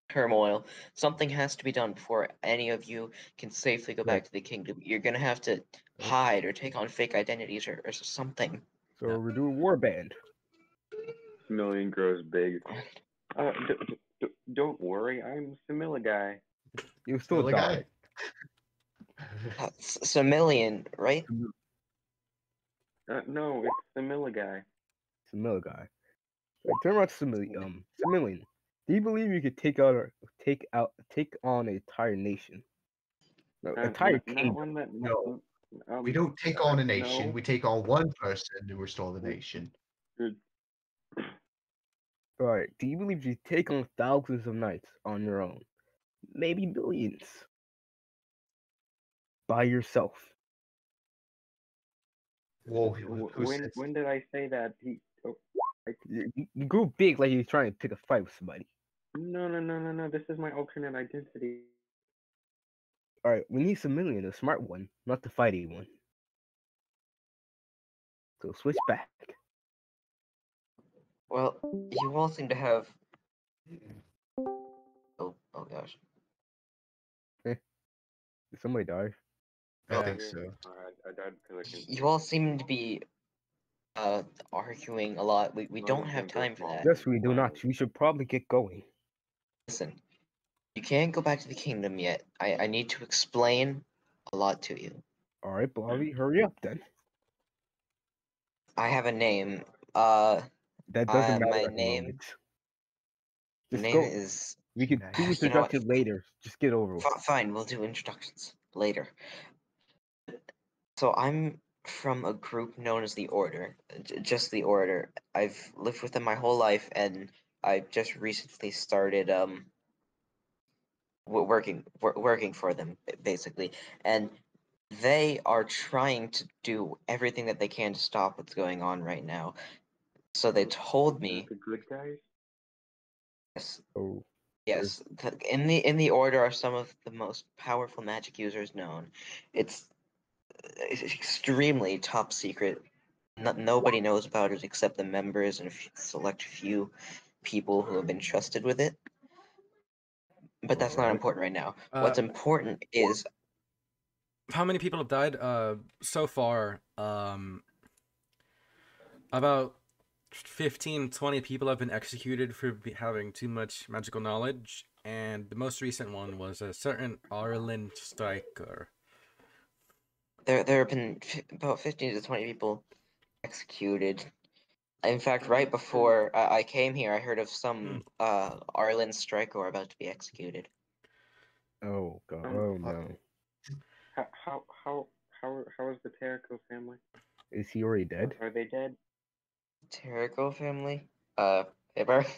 turmoil. Something has to be done before any of you can safely go back to the kingdom. You're gonna have to hide or take on fake identities or, or something. So Yeah. we're doing warband. Million grows big. [laughs] Uh, d- d- d- don't worry, I'm Samilla guy. You still Really, die. guy? Uh, S- Samillion, right? Uh, no, it's Samilla guy. Samilla guy. Right, turn around to Samili- um Samillion. Do you believe you could take out or take out take on an entire nation? No, Uh, entire n- not kingdom. that. No. Um, we don't take on a nation. no. We take on one person to restore the nation. Alright. Do you believe you take on thousands of knights on your own? Maybe millions. By yourself. Whoa, when when did I say that? He, oh, You, you- you grew big like you're trying to pick a fight with somebody. no, no, no, no, no. This is my alternate identity. Alright, we need Samillion, a smart one, not the fighty one. So switch back. Well, you all seem to have. Oh, oh gosh. Did somebody die? I Yeah. think so. I, I died because I can. You all seem to be uh arguing a lot. We we None don't have time for that. Yes, we do not. We should probably get going. Listen, you can't go back to the kingdom yet. I I need to explain a lot to you. Alright, Bobby, hurry up then. I have a name. Uh, That doesn't Uh, matter. my name- the Just name go. is We can do You know what? introduction later. Just get over with. F- fine. We'll do introductions later. So I'm from a group known as the Order, just the Order. I've lived with them my whole life, and I just recently started um wo- working wor- working for them basically, and they are trying to do everything that they can to stop what's going on right now. So they told me, The good guys. yes, Oh, Yes, th- in the in the order are some of the most powerful magic users known. It's, it's extremely top secret. No, nobody knows about it except the members and a f- select few people who have been trusted with it. But that's not important right now. What's Uh, important is how many people have died uh so far um about 15 20 people have been executed for having too much magical knowledge and the most recent one was a certain Arlen Striker. there there have been about fifteen to twenty people executed. In fact, right before I, I came here, I heard of some uh Arlen Striker about to be executed. oh god. Oh no. How how how how how is the Terrico family? Is he already dead? Are they dead? Terrico family? Uh, Faber? [laughs]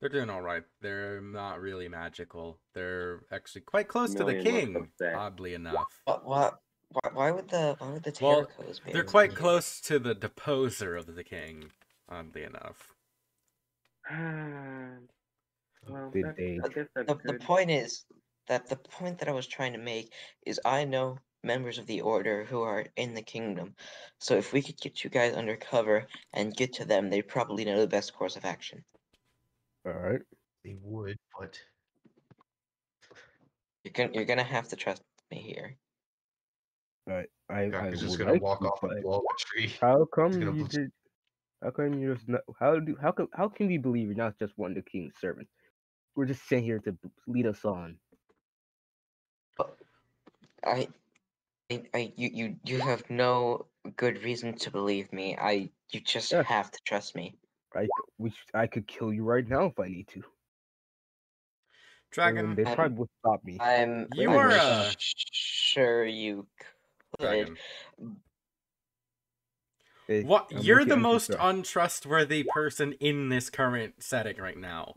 They're doing all right. They're not really magical. They're actually quite close to the king, oddly enough. What, what, why, why would the, why would the Well, be? They're quite do- close to the deposer of the king, oddly enough. [sighs] well, Did that's, they- I guess that's The, the point is that the point that I was trying to make is I know members of the order who are in the kingdom. So if we could get you guys undercover and get to them, they probably know the best course of action. Alright. They would, but You're gonna you're gonna have to trust me here. Alright. I, I Gaka's just gonna like walk to, off but and blow up a tree. How come you bl- did how come you just not, how do how come how can we believe you're not just one of the king's servants? We're just sent here to lead us on. Oh, I, I, I you, you you have no good reason to believe me. I you just Yes. have to trust me. I, which I could kill you right now if I need to. Dragon, And they I'm- probably would stop me. I'm You I'm are, uh, sure you could. Dragon. What? I'm You're the most sorry. untrustworthy person in this current setting right now.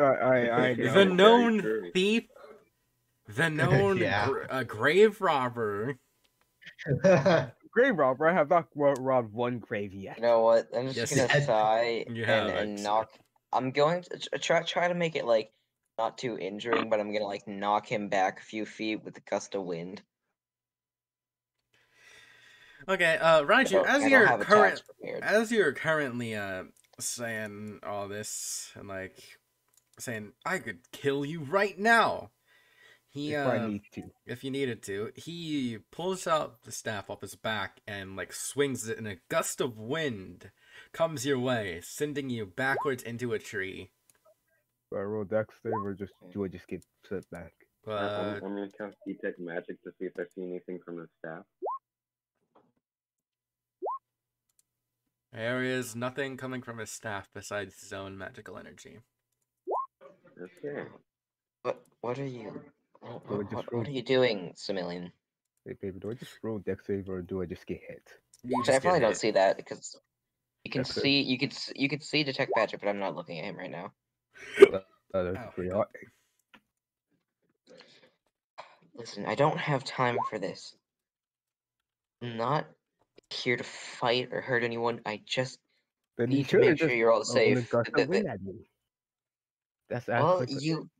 I I, I [laughs] the known thief, the [laughs] known Yeah. gr- uh, grave robber. [laughs] grave robber. I have not ro- robbed one grave yet. You know what? I'm just Yes, gonna you sigh You and, and knock. I'm going to try try to make it like not too injuring, but I'm gonna like knock him back a few feet with a gust of wind. Okay, uh, I Raiju, as you're current, as you're currently uh saying all this and like saying I could kill you right now. He if uh, I need to. if you needed to, he pulls out the staff off his back and like swings it, and a gust of wind comes your way, sending you backwards into a tree. Do I roll dex save or just do I just get set back? Uh, I'm, I'm gonna cast detect magic to see if I see anything from the staff. there is nothing coming from his staff besides his own magical energy. Okay. What what are you what, So I what, just what are you doing, Similian? Hey, baby, do I just roll dex save or do I just get hit? You Actually, I probably get don't hit. see that because you can That's it. see you could s- you could see detect magic, but I'm not looking at him right now. Uh, that's Oh, pretty hot. Listen, I don't have time for this. I'm not here to fight or hurt anyone. I just Then need to make sure just you're all safe. gust Th- of th- wind at me. That's Well, actually you,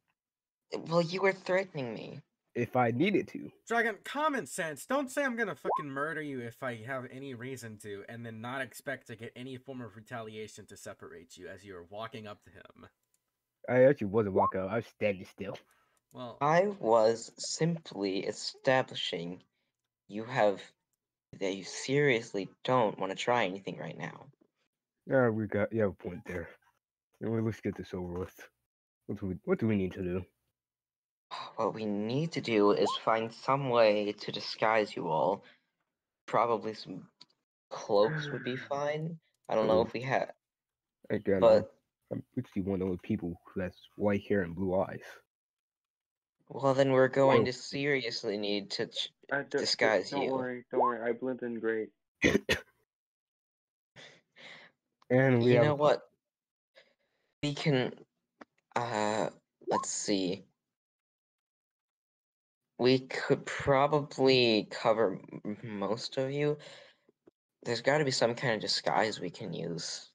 well, you were threatening me. if I needed to. Dragon, common sense. Don't say I'm gonna fucking murder you if I have any reason to, and then not expect to get any form of retaliation to separate you as you're walking up to him. I actually wasn't walking out. I was standing still. Well, I was simply establishing you have that you seriously don't want to try anything right now. Yeah, we got you have a point there. Well, let's get this over with. What do we What do we need to do? What we need to do is find some way to disguise you all. Probably some cloaks would be [sighs] fine. I don't know if we have, Again, but I'm literally one of the people who has white hair and blue eyes. well, then we're going Oh. to seriously need to. Ch- Uh, d- d- Disguise don't you. worry, don't worry. I blend in great. [coughs] And we you have know what? We can. Uh, let's see. We could probably cover most of you. There's got to be some kind of disguise we can use.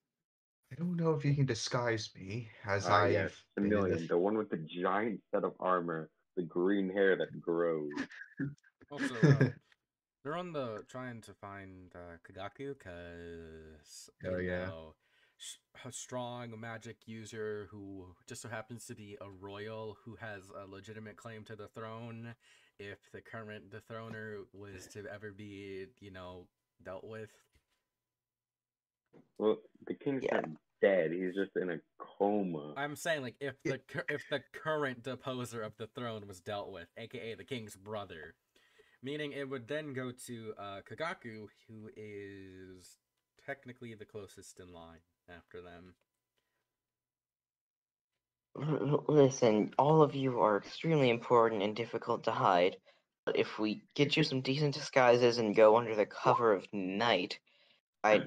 I don't know if you can disguise me as Ah, I've yes, the million, the one with the giant set of armor, the green hair that grows. [laughs] also, uh, they're on the trying to find uh, Kagaku because Oh, yeah. know, s- a strong magic user who just so happens to be a royal who has a legitimate claim to the throne. If the current dethroner was to ever be, you know, dealt with, Well, the king's Yeah. not dead. He's just in a coma. I'm saying like if the cur- if the current deposer of the throne was dealt with, aka the king's brother, meaning it would then go to uh, Kagaku, who is technically the closest in line after them. Listen, all of you are extremely important and difficult to hide. But if we get you some decent disguises and go under the cover of night, I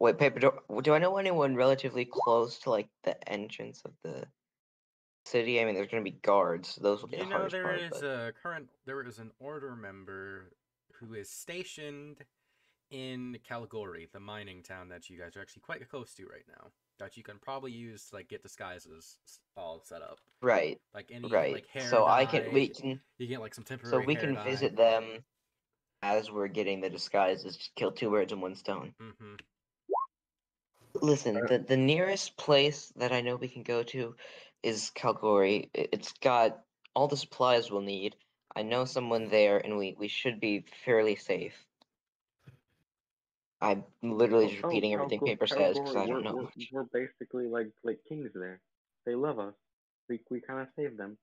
wait. Paper. Do, do I know anyone relatively close to like the entrance of the city? I mean, there's going to be guards. Those will be You the know there part. is but- a current there is an order member who is stationed in Calgary, the mining town that you guys are actually quite close to right now. That you can probably use to like get disguises all set up. Right. Like any Right. like hair so I can. We can. you get like some temporary So we can visit them as we're getting the disguises. Just kill two birds in one stone. Mm-hmm. Listen, the, the nearest place that I know we can go to is. I- It's got all the supplies we'll need. I know someone there, and we, we should be fairly safe. I'm literally just Oh, repeating everything Calgor- Paper says because I don't know we're, much. We're basically like like kings there. They love us. We we kind of saved them.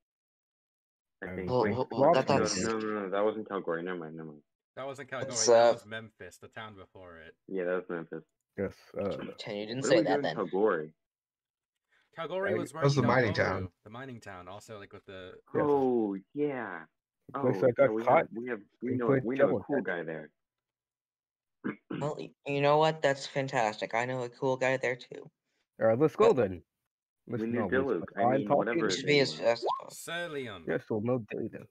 I think. Well, Wait, well, well, well, that- that, no, no, no, no, that wasn't Calgary. Never mind, never mind. That wasn't Calgary. It's, that uh, was Memphis, the town before it. Yeah, that was Memphis. Yes. Uh, you didn't say that then. Calgary? Calgary I- was was the mining Oru, town. The mining town, also like with the. Oh yeah. the Oh, place I so got we caught. have we have we we know we know a cool guy there. Well, [clears throat] you know what? That's fantastic. I know a cool guy there too. All right, let's go then. Let's we knew not Diluc. I time mean, talking. whatever We be as fast as. Sir Leon. Yes, so no Dilly data.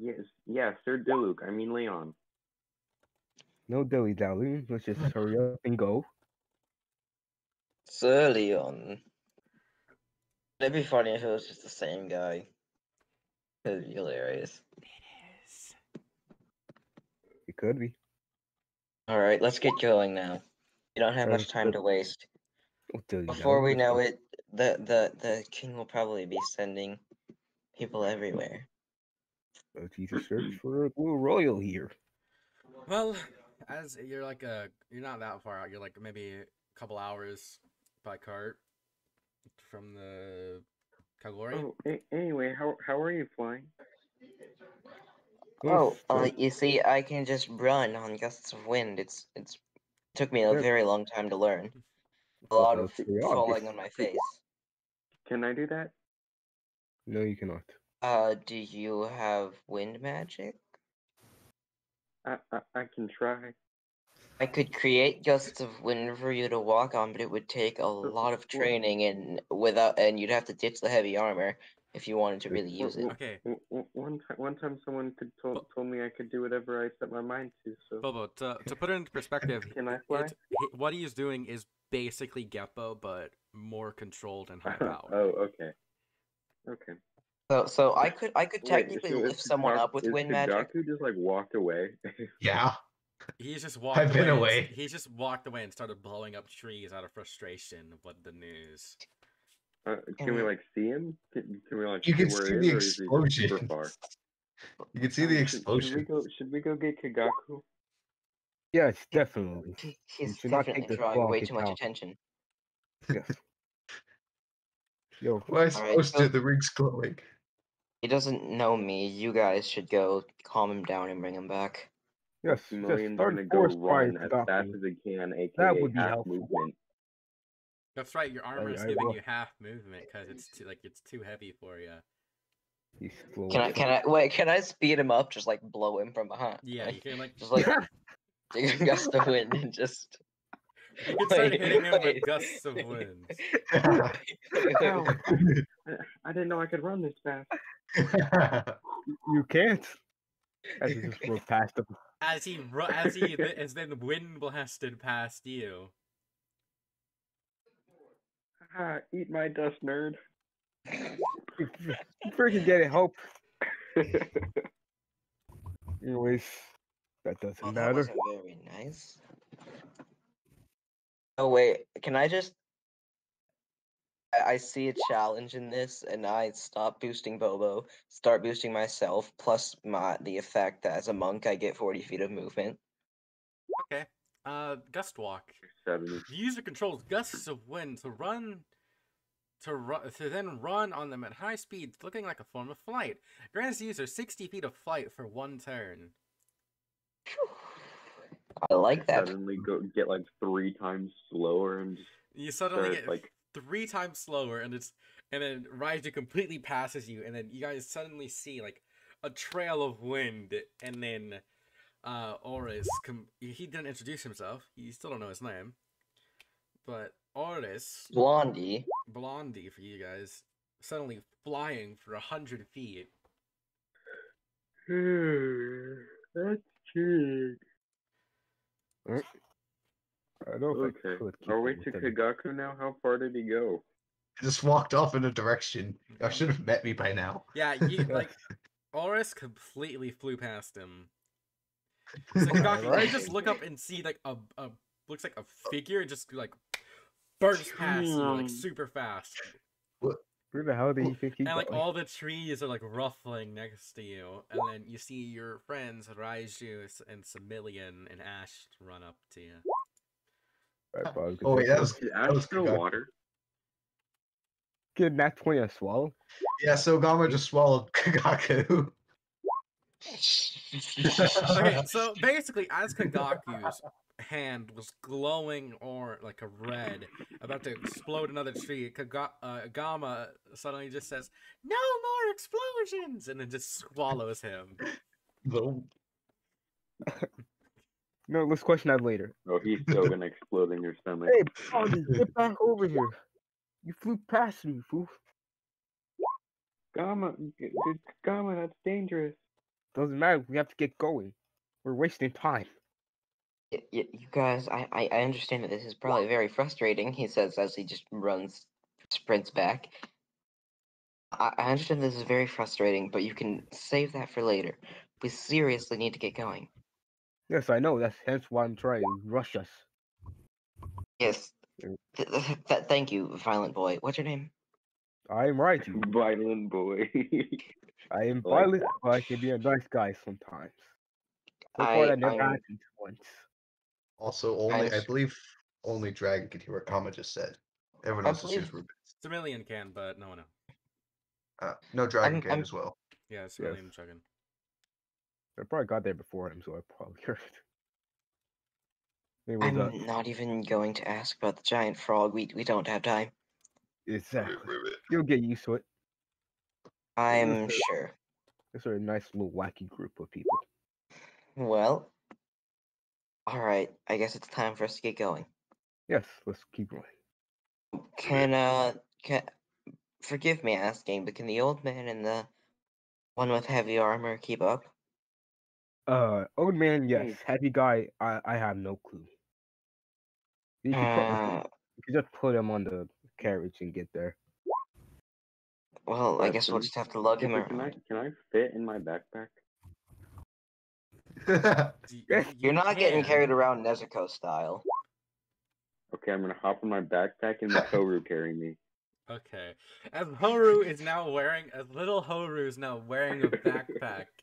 Yes, yeah, Sir Diluc. I mean Leon. No dilly dally. Let's just hurry up and go. Sir Leon. It'd be funny if it was just the same guy. It'd be hilarious. It is. It could be. All right, let's get going now. You don't have much time to waste. I'll tell you Before we know it, the the the king will probably be sending people everywhere. He's a search for a little royal here. Well, as you're like a, you're not that far out. You're like maybe a couple hours by cart from the Kagori. Oh, a- anyway, how how are you flying? Oh, uh, you see, I can just run on gusts of wind. It's it's took me a very long time to learn. A lot of falling on my face. Can I do that? No, you cannot. Uh, do you have wind magic? I I, I can try. I could create gusts of wind for you to walk on, but it would take a lot of training and without and you'd have to ditch the heavy armor if you wanted to really use it. Okay, w- w- One time, one time, someone could told Bo- told me I could do whatever I set my mind to. So Bobo. To to put it into perspective, [laughs] can I fly? it, he- what he is doing is basically Geppo, but more controlled and high power. [laughs] oh, okay, okay. So so I could I could Wait, technically so lift someone up with is wind magic. Kagaku just like walked away. [laughs] Yeah. He's just walked I've been away. and- away. He's just walked away and started blowing up trees out of frustration with the news. Uh, can we like see him? Can, can we like You see can see the is, or is he just super explosion. You can see the Um, should- Should we explosion. go? Should we go get Kagaku? Yes, definitely. He- He's should not take definitely drawing way too much account. attention. Yes. Yo, Why is Alright, supposed so- The ring's glowing. He doesn't know me. You guys should go calm him down and bring him back. yes, just Maximilian's start gonna go run as fast Kagaku. as he can, aka That would be helpful. movement. That's right. Your armor is I giving will. you half movement because it's too like it's too heavy for you. Can I can I wait? Can I speed him up? Just like blow him from behind. Yeah, you can like just like take a gust of wind and just. you can start Wait, hitting him with gusts of [laughs] wind. Ow. I, [laughs] I didn't know I could run this fast. [laughs] You can't. As he just rode past him. As he ru- as he th- as then wind blasted past you. Ah, eat my dust, nerd. You [laughs] freaking get it, Hope. [laughs] Anyways, that doesn't Well, that matter. wasn't very nice. Oh wait, can I just? I, I see a challenge in this, and I stop boosting Bobo, start boosting myself, plus my the effect that as a monk I get forty feet of movement. Okay. Uh, gust walk. Seventy. The user controls gusts of wind to run to run to then run on them at high speeds, looking like a form of flight. Grants the user 60 feet of flight for one turn. I like that. Suddenly go get like three times slower and You suddenly start get like three times slower, and it's and then Raiju completely passes you, and then you guys suddenly see like a trail of wind, and then uh Auris com- he didn't introduce himself. You still don't know his name, but Auris Blondie. Blondie for you guys suddenly flying for a hundred feet. that's cheap. I don't know if I Okay. could Are we to. Kagaku now? How far did he go? Just walked off in a direction. I should have met me by now. Yeah, you [laughs] like Auris completely flew past him. So Kagaku, Alright. you just look up and see like a, a looks like a figure and just like bursts past you like super fast. Where the hell did he think he And like going? all the trees are like ruffling next to you, and then you see your friends Raiju and Similian and Ash run up to you. Right, Bob, [laughs] Oh wait, that was Is that Ash was still water? Get that 20 a swallow. Yeah, so Gama just swallowed [laughs] Kagaku. [laughs] Okay, so basically, as Kagaku's hand was glowing or like a red, about to explode another tree, Kaga- uh, Gama suddenly just says, "No more explosions!" and then just swallows him. Little [laughs] No, let's question that later. Oh, he's still gonna explode in your stomach. Hey, Bobby, get back over here. You flew past me, fool. Gama, g- g- Gama, that's dangerous. Doesn't matter. We have to get going. We're wasting time. Y- y- you guys, I, I I understand that this is probably very frustrating. He says as he just runs, sprints back. I, I understand this is very frustrating, but you can save that for later. We seriously need to get going. Yes, I know. That's hence why I'm trying to rush us. Yes. Th- th- th- thank you, Violent Boy. What's your name? I am right. You. Violent boy. [laughs] I am like violent, that. but I can be a nice guy sometimes. So far, I- that never I'm- happened once. Also, only I believe only Dragon could hear what Kama just said. Everyone else just hears believe- Rubens. Civilian can, but no one else. Uh, no Dragon I'm- can I'm- as well. Yeah, civilian chugging. I probably got there before him, so I probably [laughs] heard it. Anyways, I'm uh, not even going to ask about the giant frog. We we don't have time. Exactly. You'll get used to it. I'm Okay. sure. Are a nice little wacky group of people. Well, all right. I guess it's time for us to get going. Yes, let's keep going. Can uh, can forgive me asking, but can the old man and the one with heavy armor keep up? Uh, old man, yes. Hey. Happy guy, I I have no clue. You can, put, Uh, you can just put him on the carriage and get there. well, I guess we'll just have to lug him Skipper, can I around. can I fit in my backpack? You [laughs] You're not getting carried around Nezuko style. Okay, I'm gonna hop in my backpack and let Horu [laughs] carry me. Okay. As Horu is now wearing, as little Horu is now wearing a backpack. [laughs]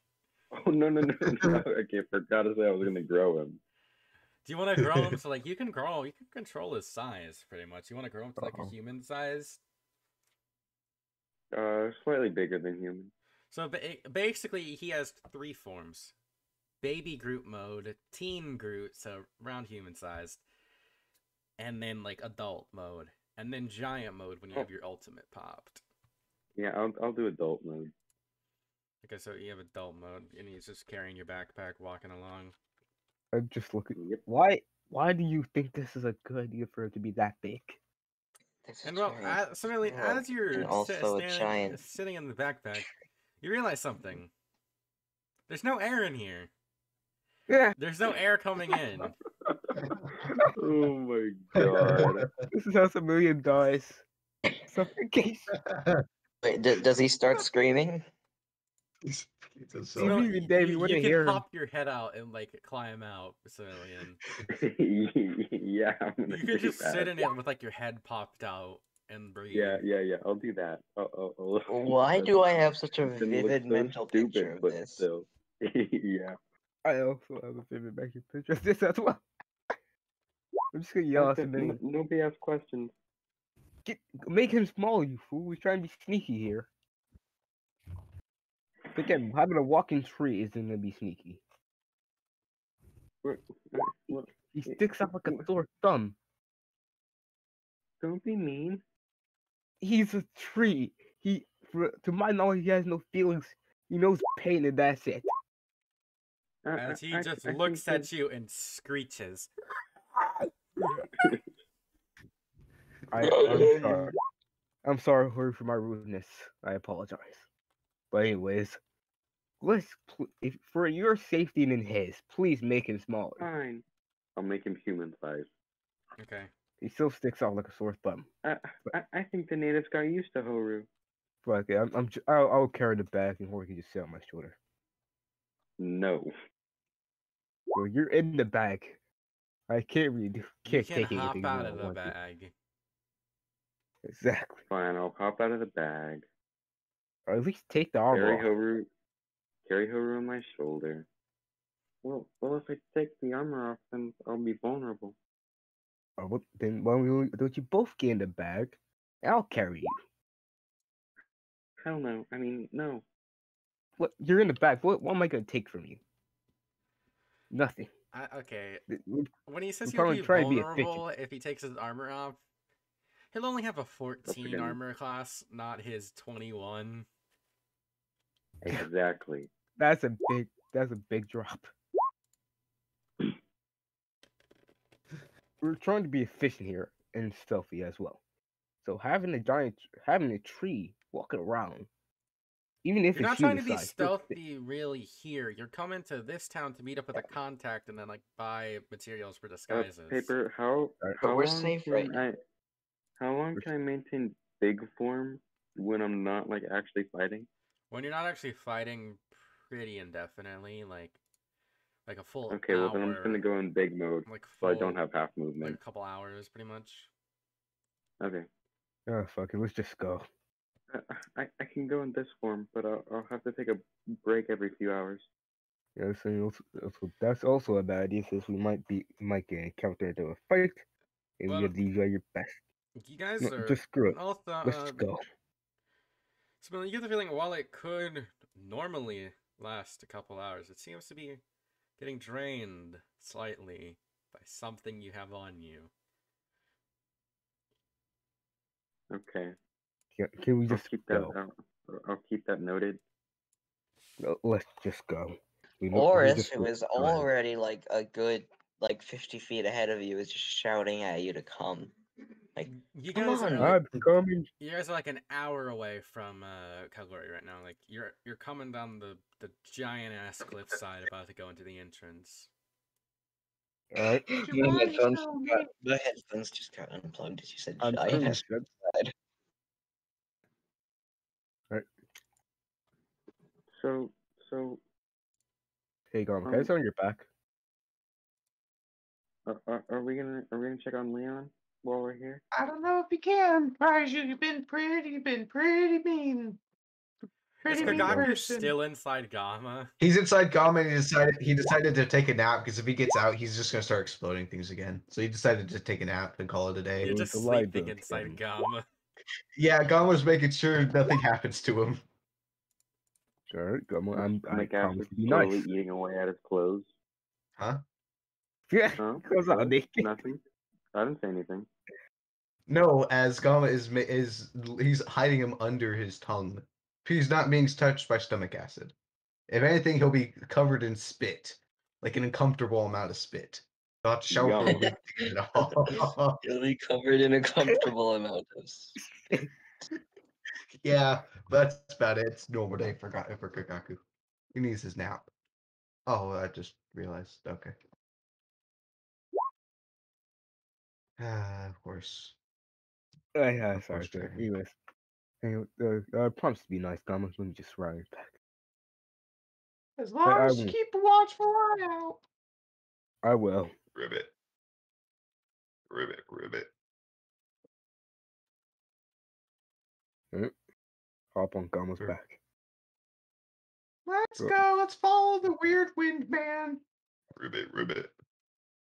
Oh no no no no! Okay, forgot to say I was gonna grow him. Do you want to grow him [laughs] so like you can grow, you can control his size pretty much. You want to grow him to like a Uh-oh. human size. Uh, slightly bigger than human. So ba- basically, he has three forms: baby Groot mode, teen Groot, so around human sized, and then like adult mode, and then giant mode when you have your ultimate popped. Yeah, I'll I'll do adult mode. Okay, so you have adult mode, and he's just carrying your backpack, walking along. I'm just looking. Yep. Why why do you think this is a good idea for it to be that big? This And well, very- as, so really, well, as you're and sit- also a standing, giant- sitting in the backpack, you realize something. Mm-hmm. There's no air in here. Yeah, There's no air coming in. [laughs] oh my god! [laughs] this is how Similian dies. [laughs] Suffocation. Wait, d- does he start screaming? It's- it's So so- Maybe even Davey you, wouldn't you can hear him. pop your head out and like climb out, Similian. [laughs] yeah, I'm gonna You do could just that. sit in it with like your head popped out and breathe. Yeah, yeah, yeah. I'll do that. Uh, oh, oh, oh. [laughs] Why do I have such a it's gonna look vivid so mental stupid, picture of but this? Still. [laughs] yeah. I also have a vivid mental picture of this as well. I'm just gonna yell at That's it, Similian. n- Nobody asked questions. Get, make him small, you fool. We're trying to be sneaky here. But Again, having a walking tree isn't gonna be sneaky. What- what- He sticks out like a sore thumb. Don't be mean. He's a tree. He, for, to my knowledge, he has no feelings. He knows pain, and that's it. And he I- just I think looks that- at you and screeches. [laughs] I, I'm sorry. I'm sorry for my rudeness. I apologize. But anyways, let's pl- if for your safety and his, please make him smaller. Fine. I'll make him human size. Okay. He still sticks out like a sore thumb. I, I, I think the natives got used to Horu. But okay, I'm, I'm j- I'll, I'll carry the bag and Horu can just sit on my shoulder. No. Well, you're in the bag. I can't really do, You can't can take hop anything. out of the once. bag. Exactly. Fine, I'll hop out of the bag. Or at least take the armor Carry off. Horu. Carry Horu on my shoulder. Well, well, if I take the armor off, then I'll be vulnerable. Oh, or what, then why don't you both get in the bag? I'll carry you. Hell no. I mean, no. What you're in the bag. What what am I gonna take from you? Nothing. I, okay. When he says he'll probably be trying to be vulnerable if he takes his armor off, he'll only have a 14 again. armor class, not his 21. Exactly. That's a big that's a big drop. We're trying to be efficient here and stealthy as well. So having a giant having a tree walking around, even if You're not trying to be human-sized, still fit. stealthy really here. You're coming to this town to meet up with a contact and then like buy materials for Uh, disguises. paper, how, Alright. how we're safe right now. I, how long can I maintain big form when I'm not like actually fighting? When you're not actually fighting, pretty indefinitely. Like like a full Okay, well then I'm just gonna go in big mode, like so I don't have half like movement. a couple hours, pretty much. Okay. Oh fuck it, let's just go. I, I I can go in this form, but I'll, I'll have to take a break every few hours. Yeah, so also, also, that's also a bad idea since we might be might get encountered into a fight, and Well, you have to use your best. You guys No, are just screw it. also Let's uh, just go. So you get the feeling while it could normally last a couple hours, it seems to be getting drained slightly by something you have on you. Okay. Can, can we I'll just keep that. go? I'll, I'll keep that noted. No, Let's just go. We look- we Auris, just who look is around. already like a good like fifty feet ahead of you, is just shouting at you to come. Like, You Come guys on, are I'm coming. you guys are like an hour away from uh Calgary right now. Like you're you're coming down the the giant ass cliffside about to go into the entrance. Alright. my headphones, got, my headphones just got unplugged as you said I'm giant coming. ass Shep. side. So so Hey, Garmin, can I sit on your back? are, are, are we gonna are we gonna check on Leon while we're here? I don't know if you can. Raiju, you've been pretty, you've been pretty mean. Pretty mean Kagaku person. still inside Gama? He's inside Gama and he decided he decided to take a nap because if he gets out, he's just gonna start exploding things again. So he decided to take a nap and call it a day. You're just sleeping inside thing. Gama. Yeah, Gama's making sure nothing happens to him. Sure, Garmin, I'm, I Stomach promise acid to be slowly nice. eating away at his clothes. Huh? Yeah, Huh? [laughs] goes on, What? Nothing. I didn't say anything. No, as Gama is is he's hiding him under his tongue. He's not being touched by stomach acid. If anything, he'll be covered in spit, like an uncomfortable amount of spit. [laughs] [laughs] He'll have to shower for a Yum. week to get it off. You'll be covered in a comfortable amount of. s- [laughs] yeah, that's about it. It's normal day for Ga- for Kagaku. He needs his nap. Oh, I just realized. Okay. Ah, of course. Uh, yeah, Of sorry, course, Anyways, anyway, uh, uh, promise to be nice, Garmin. Let me just ride it back. As long I as you you keep a watchful eye out. I will. Ribbit. Ribbit, ribbit. Hop on Garmin's Sure. back. Let's go. Let's follow the weird wind man. Ribbit, ribbit.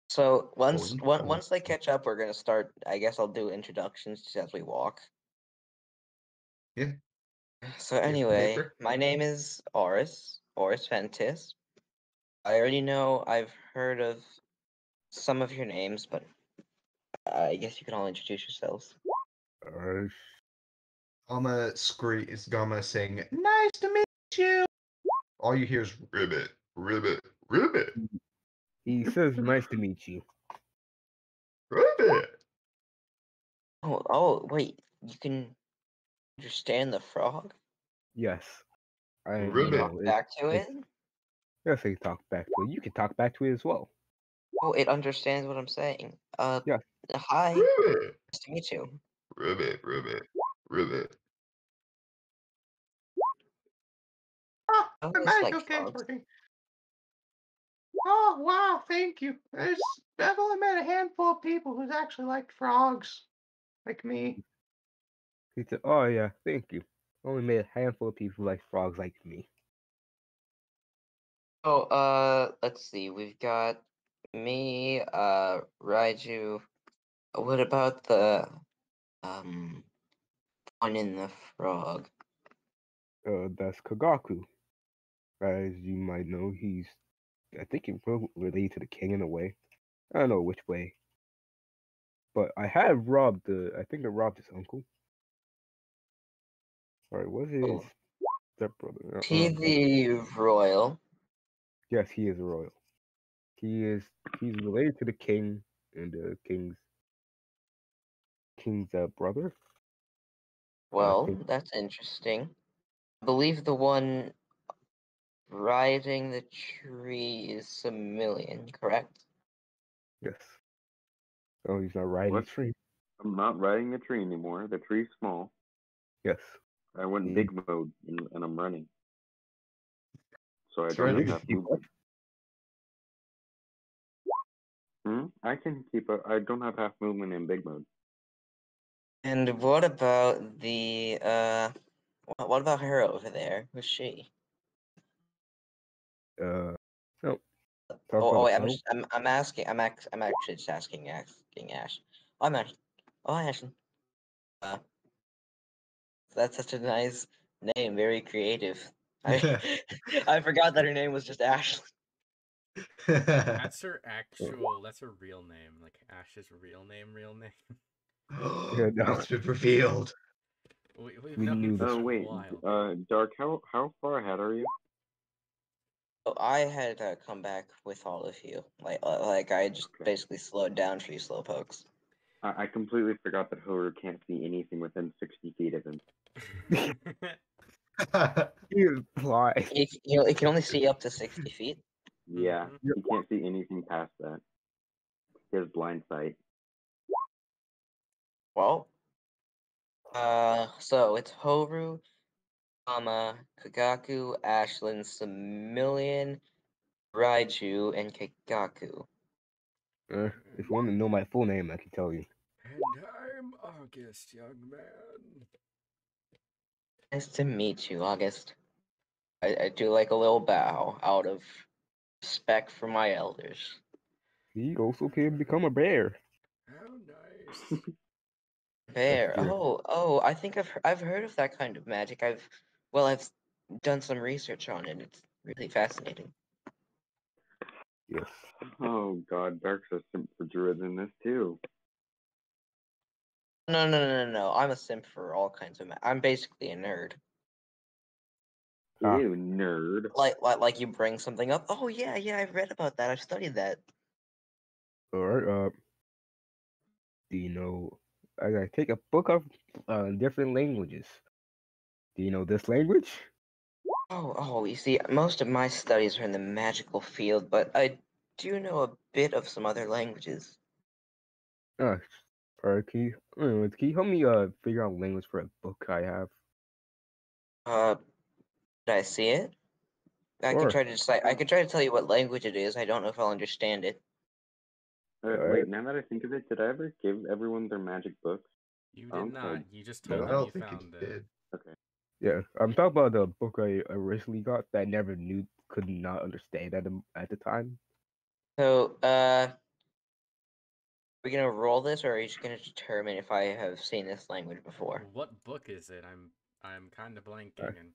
So once you on- can- once they catch up, we're gonna start. I guess I'll do introductions just as we walk. Yeah. So anyway, my name is Auris, Auris Ventis. I already know I've heard of some of your names, but I guess you can all introduce yourselves. Uh, Gama scree is Gama saying, "Nice to meet you." All you hear is ribbit, ribbit, ribbit, he says, "Nice to meet you." ribbit. Oh, oh, wait, you can understand the frog? Yes. I you Ribbit. know, it- Back to it? it's- Yes, I talk back to it. You can talk back to it as well. Oh, it understands what I'm saying. Uh, Yeah. hi, Ribbit, nice to meet you. ribbit, ribbit, ribbit. Ah, Oh, the it's like okay, frogs. working. Oh wow, thank you. There's I've only met a handful of people who's actually liked frogs, like me. He said, "Oh yeah, thank you. Only made a handful of people who like frogs like me." Oh, uh, let's see. We've got me, uh, Raiju. What about the, um, one in the frog? Uh, that's Kagaku. As you might know, he's, I think, he's rel- related to the king in a way. I don't know which way. But I have robbed the. I think I robbed his uncle. Sorry, was his Oh. stepbrother? uh, He um, the royal. Yes, he is a royal. He is. He's related to the king and the king's king's uh, brother. Well, that's interesting. I believe the one riding the tree is Similian, correct? Yes. Oh, he's not riding What? a tree. I'm not riding the tree anymore. The tree's small. Yes. I went Mm. big mode and, and I'm running. So I don't have you- half you movement. Hmm? I can keep up. I don't have half movement in big mode. And what about the uh? What, what about her over there? Who's she? Uh, no. Talk Oh, oh wait, I'm, just, I'm I'm asking. I'm act, I'm actually just asking asking Ash. Oh, I'm actually. Oh, Ashley. Uh, that's such a nice name. Very creative. I [laughs] [laughs] I forgot that her name was just Ashley. [laughs] That's her actual. That's her real name. Like Ash's real name. Real name. Yeah, no. It's been revealed. We, we've We known knew this. Oh wait, uh, Dark. How how far ahead are you? So I had to come back with all of you. Like uh, like I just Okay. basically slowed down for you slowpokes. I, I completely forgot that Horu can't see anything within sixty feet of him. [laughs] [laughs] He is fly. It, you know, it can only see up to sixty feet. Yeah, Mhm. he can't see anything past that. He has blind sight. Well, uh, so it's Horu, Gama, Kagaku, Ashlyn, Similian, Raiju, and Kagaku. Uh, if you want to know my full name, I can tell you. and I'm August, young man. Nice to meet you, August. I, I do like a little bow out of respect for my elders. He also can become a bear. How nice. [laughs] Bear. Oh, oh, I think I've I've heard of that kind of magic. I've well, I've done some research on it. It's really fascinating. Yes. Oh god, Dark's a simp for druids in this too. No, no, no, no, no. I'm a simp for all kinds of. Ma- I'm basically a nerd. Ah. Ew, nerd. Like, like, like you bring something up. Oh yeah, yeah. I've read about that. I've studied that. All right. Uh, do you know? I gotta take a book of uh, different languages. Do you know this language? Oh, oh. You see, most of my studies are in the magical field, but I do know a bit of some other languages. Uh, all right. Can you, uh, can you help me uh figure out language for a book I have? Uh, did I see it? I Sure. could try to decide. I could try to tell you what language it is. I don't know if I'll understand it. Uh, Alright. Wait, now that I think of it, did I ever give everyone their magic books? You did don't not. You just No, told I them don't you think found it it. did. Okay. Yeah, I'm talking about the book I originally got that I never knew, could not understand at the at the time. So, uh, are we gonna roll this, or are you just gonna determine if I have seen this language before? What book is it? I'm I'm kind of blanking. And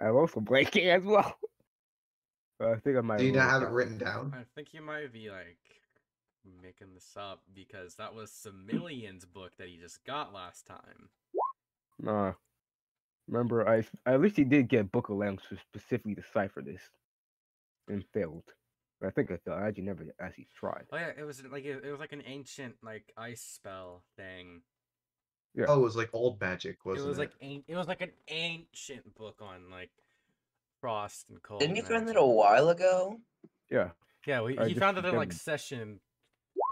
I'm also blanking as well. [laughs] I think I might. Do you not have it written down? I think you might be like making this up because that was Similian's book that he just got last time. Nah. Remember, I I at least he did get Book of Language to specifically decipher this, and failed. I think I failed. I actually never actually tried. Oh yeah, it was like it, it was like an ancient like ice spell thing. Yeah. Oh, it was like old magic, wasn't it it? was like an- it was like an ancient book on like frost and cold. Didn't you find it a while ago? Yeah. Yeah, we, I he found it in like session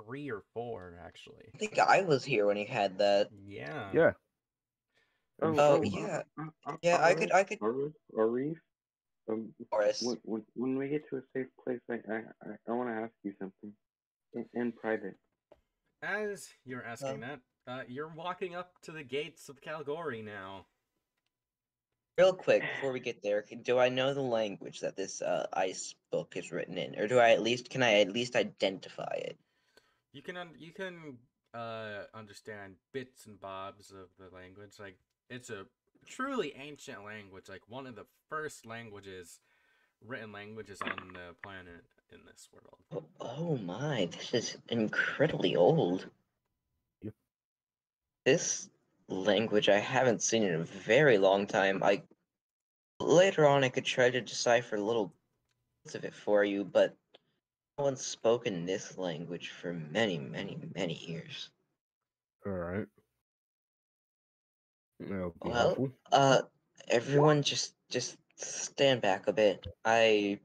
three or four actually. I think I was here when he had that. Yeah. Yeah. Oh, Oh, yeah. uh, uh, Yeah, I could- I could- Arif, Arif, um, Boris. when, when, when we get to a safe place, I, I, I, I want to ask you something. In, in private. As you're asking that, uh, you're walking up to the gates of Calgary now. Real quick, before we get there, do I know the language that this uh, ice book is written in, or do I at least can I at least identify it? You can un- you can uh understand bits and bobs of the language. Like it's a truly ancient language, like one of the first languages, written languages on the planet in this world. Oh, oh my, this is incredibly old. Yep. This language I haven't seen in a very long time. I later on I could try to decipher little bits of it for you, but no one's spoken this language for many, many, many years. All right. That'll Well. Uh, everyone just just stand back a bit. I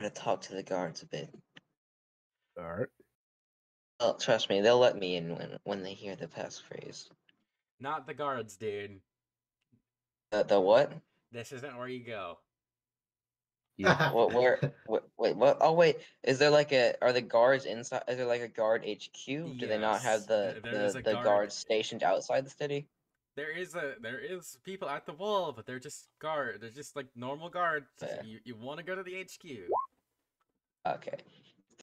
gonna talk to the guards a bit. All right. Well, trust me, they'll let me in when when they hear the passphrase. Not the guards, dude. The the what? This isn't where you go. Yeah. [laughs] What? Where? What? Wait. What? Oh wait. Is there like a? Are the guards inside? Is there like a guard HQ? Do they not have the there- there is the, the guard- guards stationed outside the city? There is a there is people at the wall, but they're just guard. They're just like normal guards. Yeah. You you want to go to the HQ? Okay.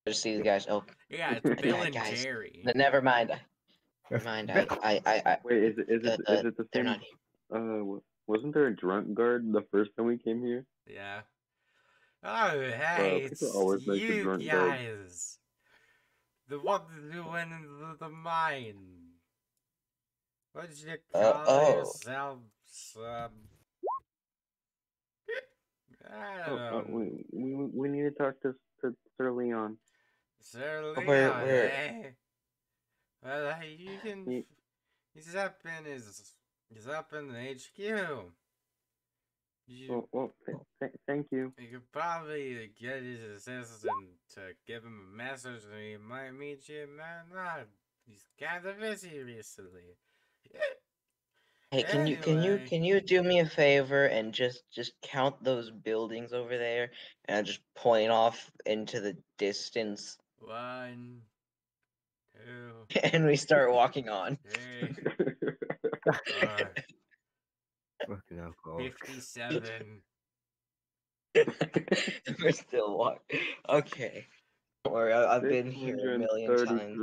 I just see the guys. Oh, Yeah, it's [laughs] Bill Yeah, and guys, Jerry. n- never mind. Never mind. I, I, I, I [laughs] Wait, is it is it Uh, is it the they're same? not here. Uh, wasn't there a drunk guard the first time we came here? Yeah. Oh hey, people it's always make the you drunk guard. The one who went into the mine. What did you Uh, call oh. yourselves? Um, I Oh, don't uh, know. we, we we need to talk to to Sir Leon. Sir Where- Leon, where- eh? Well, uh, you can. Ye- He's up in his. He's up in the HQ. You, Well, well th- th- thank you. you could probably get his assistant to give him a message, and he might meet you, might not. He's kind of busy recently. Hey, can you can you can you do me a favor and just just count those buildings over there and just point off into the distance One, two, [laughs] and we start walking on. three, four, [laughs] Fucking alcohol. fifty-seven. [laughs] We're still walking. Okay. Don't worry, I, I've been here a million times.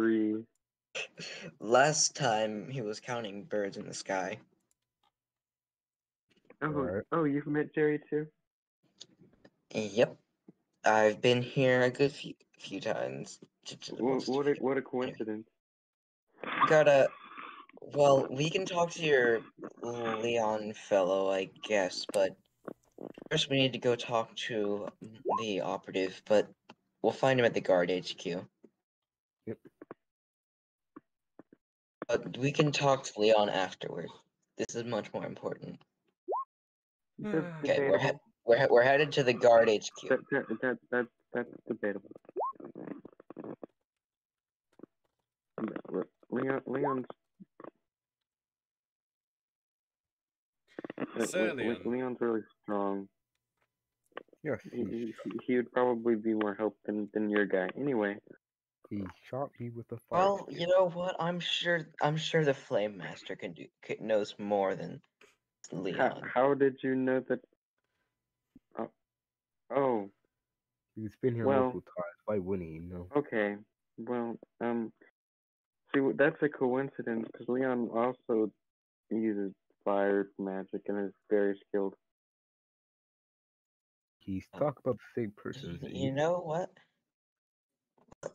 633. Last time he was counting birds in the sky. Oh, Alright. oh, you've met Jerry too. Yep. I've been here a good few few times. J- j- What, what a what a coincidence. Gotta. Well, we can talk to your Leon fellow, I guess, but first we need to go talk to the operative, but we'll find him at the guard HQ. But we can talk to Leon afterward. This is much more important. Hmm. Okay, we're, he- we're, he- we're headed to the guard HQ. That, that, that, that, that's debatable. Leon, Leon's. Sir Le- Le- Leon. Leon's really strong. Yes, He, he, he, he would probably be more help than, than your guy. Anyway, he shot me with a fire. Well, you know what? I'm sure. I'm sure the Flame Master can do c- knows more than Leon. how did you know that? Oh, oh, He's been here well- multiple times. Why wouldn't he? know? okay. Well, um, see, that's a coincidence because Leon also uses fire magic and is very skilled. He's talk about the same person. You know what?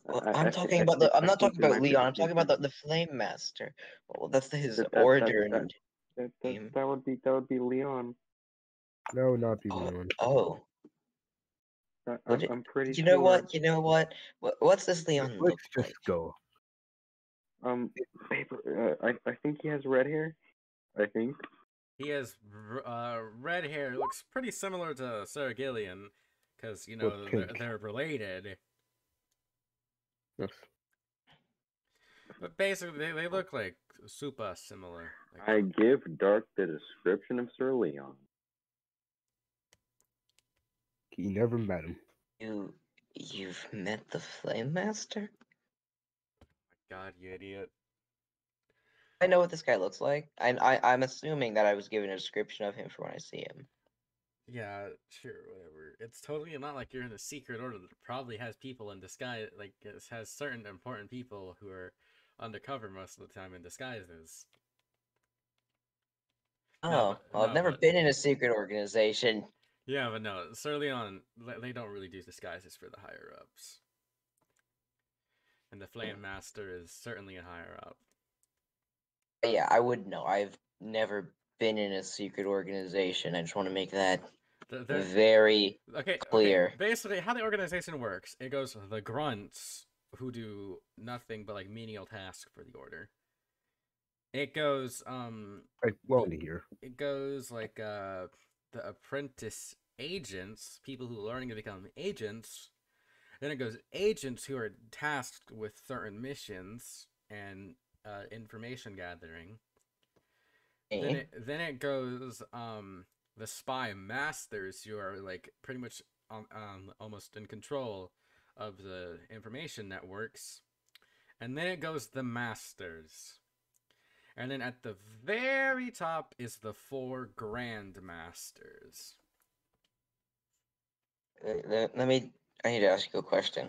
Well, I- I- I'm I talking thi- about I the. I'm I not talking about Leon. I'm talking about the, the Flame Master. Well, that's the, his That- that- order that- and. That, that, Him. that would be that would be Leon. No, not the Oh, Leon. oh, I, I'm, I'm pretty you know sure. what? You know what? What- What's this Leon look Let's just like? go. Um, paper. Uh, I I think he has red hair. I think. He has uh, red hair. Looks pretty similar to Sir Gillian, because you know they're, they're related. Yes. But basically, they, they look like super similar. Like, I give Dark the description of Sir Leon. He never met him. You, you've met the Flame Master? God, you idiot. I know what this guy looks like. I, I, I'm assuming that I was given a description of him for when I see him. Yeah, sure, whatever. It's totally not like you're in a secret order that probably has people in disguise. Like it has certain important people who are undercover most of the time in disguises. Oh, No, well, I've never but- been in a secret organization. Yeah, but no, Leon, they they don't really do disguises for the higher ups. And the Flame Master is certainly a higher up. Yeah, I would know. I've never been in a secret organization. I just want to make that They're, they're- very okay, clear. Okay, basically, how the organization works, it goes the grunts who do nothing but like menial tasks for the order. It goes um Like, well, to hear. it goes like uh the apprentice agents, people who are learning to become agents. Then it goes agents who are tasked with certain missions and uh, information gathering. Then Eh? it then it goes um the spy masters you are like pretty much um, almost in control of the information networks. And then it goes the masters. And then at the very top is the four grandmasters. Uh, Let, let me. I need to ask you a question.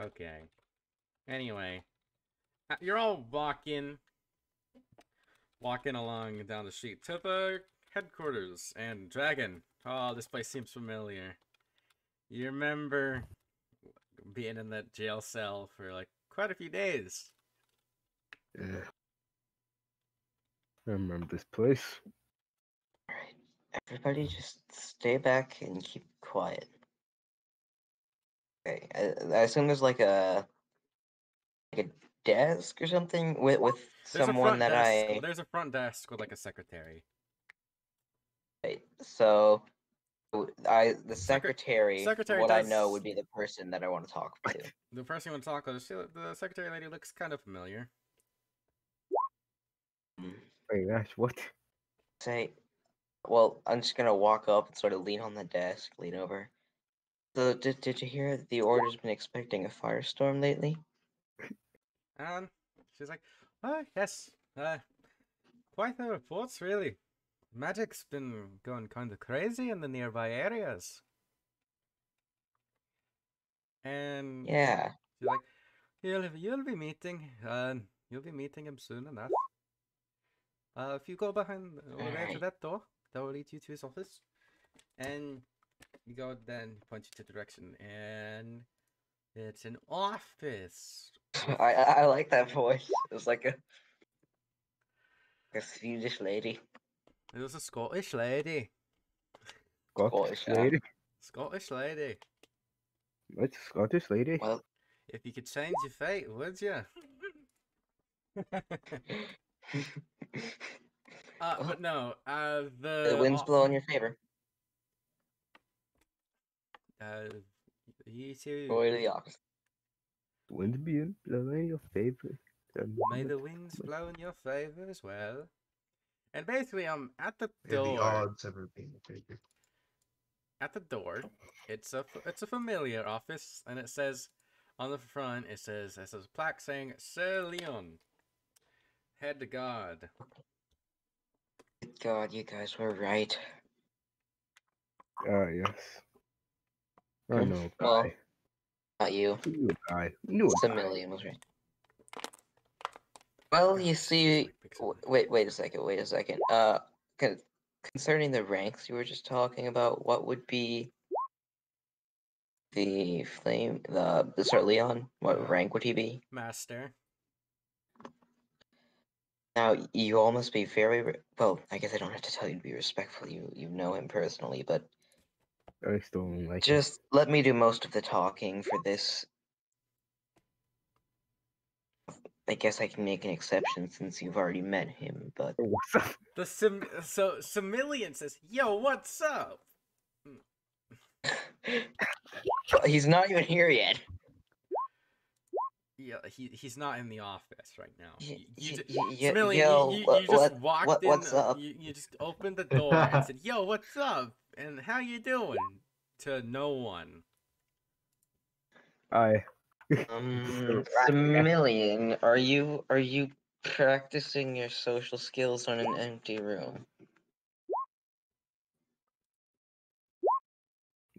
Okay. Anyway, uh, you're all walking, walking along down the street to the headquarters. And Dragon, oh, this place seems familiar. You remember being in that jail cell for like quite a few days. Yeah. I remember this place. Alright. Everybody just stay back and keep quiet. Okay. I, I assume there's like a like a desk or something with with There's a someone front that desk. I There's a front desk with like a secretary. Right, So, w- I the Secre- secretary, secretary what I know would be the person that I want to talk [laughs] to. The person you want to talk to. she, the secretary lady looks kind of familiar. Mm, Wait, Ash, what? Say, well, I'm just gonna walk up and sort of lean on the desk, lean over. So, did did you hear the order's been expecting a firestorm lately? And she's like, "Oh yes, uh, quite the reports, really. Magic's been going kind of crazy in the nearby areas." And Yeah. she's like, "You'll you'll be meeting, uh, you'll be meeting him soon enough. Uh, if you go behind over there to that door, that will lead you to his office, and you go then point you to the direction, and it's an office I I, I like that voice. It's like a a Swedish lady. It was a Scottish lady. Scottish Scottish, lady? Scottish lady. What's Scottish lady? Well, If you could change your fate, would you? [laughs] uh, but no, uh, the the wind's o- blowing in your favor. Uh, you two. Go to the office. Wind's being blowing your favor. May the winds blow in your favor as well. And basically, I'm at the May the door. odds ever be in favor. At the door, it's a f- it's a familiar office, and it says on the front it says it says a plaque saying Sir Leon, head guard. God, you guys were right. Ah, yes. I know a Well, guy. Not you. We knew a guy. We a guy. Similian was right. Well, you see, wait, wait a second, wait a second. Uh, con- concerning the ranks you were just talking about, what would be the flame, the the Sir Leon? What rank would he be? Master. Now, you all must be very re- well. I guess I don't have to tell you to be respectful. You you know him personally, but I still don't like him. just let me do most of the talking for this. I guess I can make an exception since you've already met him, but [laughs] What's up? The sim so Similian says, "Yo, what's up?" Hmm. [laughs] he's not even here yet. Yeah, he he's not in the office right now. Y- You, you, y- ju- y- y- Similian, yo, you, you, what- you just walked what- in. what's up? You, you just opened the door and said, "Yo, what's up?" And how you doing? To no one. I. Um, Similian, [laughs] are you are you practicing your social skills on an empty room?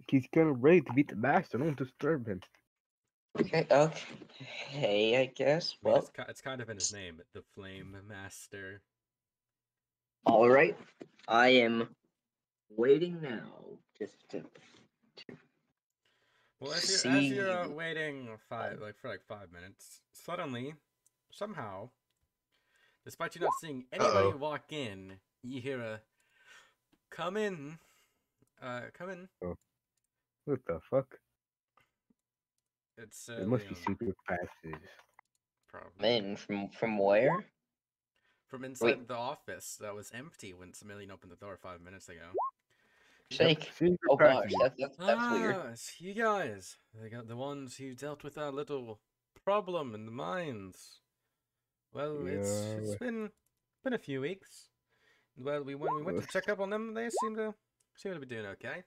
He's kind of ready to beat the master. Don't disturb him. Okay, okay, Hey, I guess. Well, it's, it's kind of in his name, the Flame Master. all right. I am waiting now. Just to. Well, as you're, as you're uh, waiting five, like for like five minutes, suddenly, somehow, despite you not seeing anybody Uh-oh. walk in, you hear a "Come in, uh, come in." Oh. What the fuck? It's uh, It must be Leon, secret passages. probably Men from from where? from inside the office that was empty when Similian opened the door five minutes ago. Shake. Seems Oh gosh, that's that's, that's ah, weird. it's you guys. They got the ones who dealt with our little problem in the mines. Well, it's it's Yeah. been been a few weeks. Well, we when we went to check up on them, they seem to seem to be doing okay.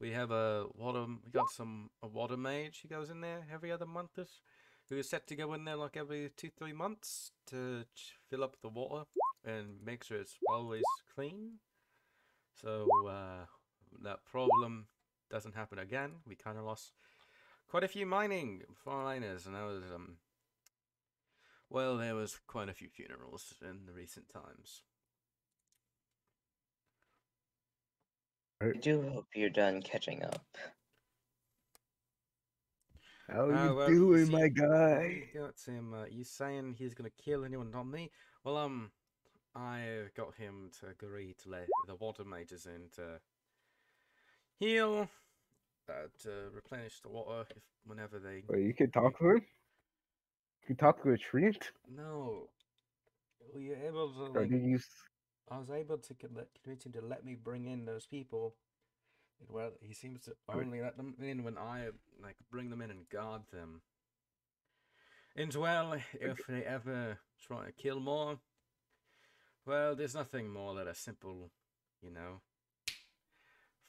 We have a water. We got some a water mage who goes in there every other month. Is who is set to go in there like every two three months to fill up the water and make sure it's always clean. So uh, that problem doesn't happen again. We kind of lost quite a few mining miners, and that was um. Well, there was quite a few funerals in the recent times. I do hope you're done catching up. How Ah, you well, doing, see, my guy? You got him. Uh, you saying he's gonna kill anyone, not me? Well, um, I got him to agree to let the water mages in to heal, uh, to replenish the water if whenever they. Wait, you can talk to him? You talk to a treant? No, were you able to like? you... I was able to convince him to let me bring in those people. Well, he seems to only let them in when I like bring them in and guard them. And well, if they ever try to kill more, well, there's nothing more that a simple, you know,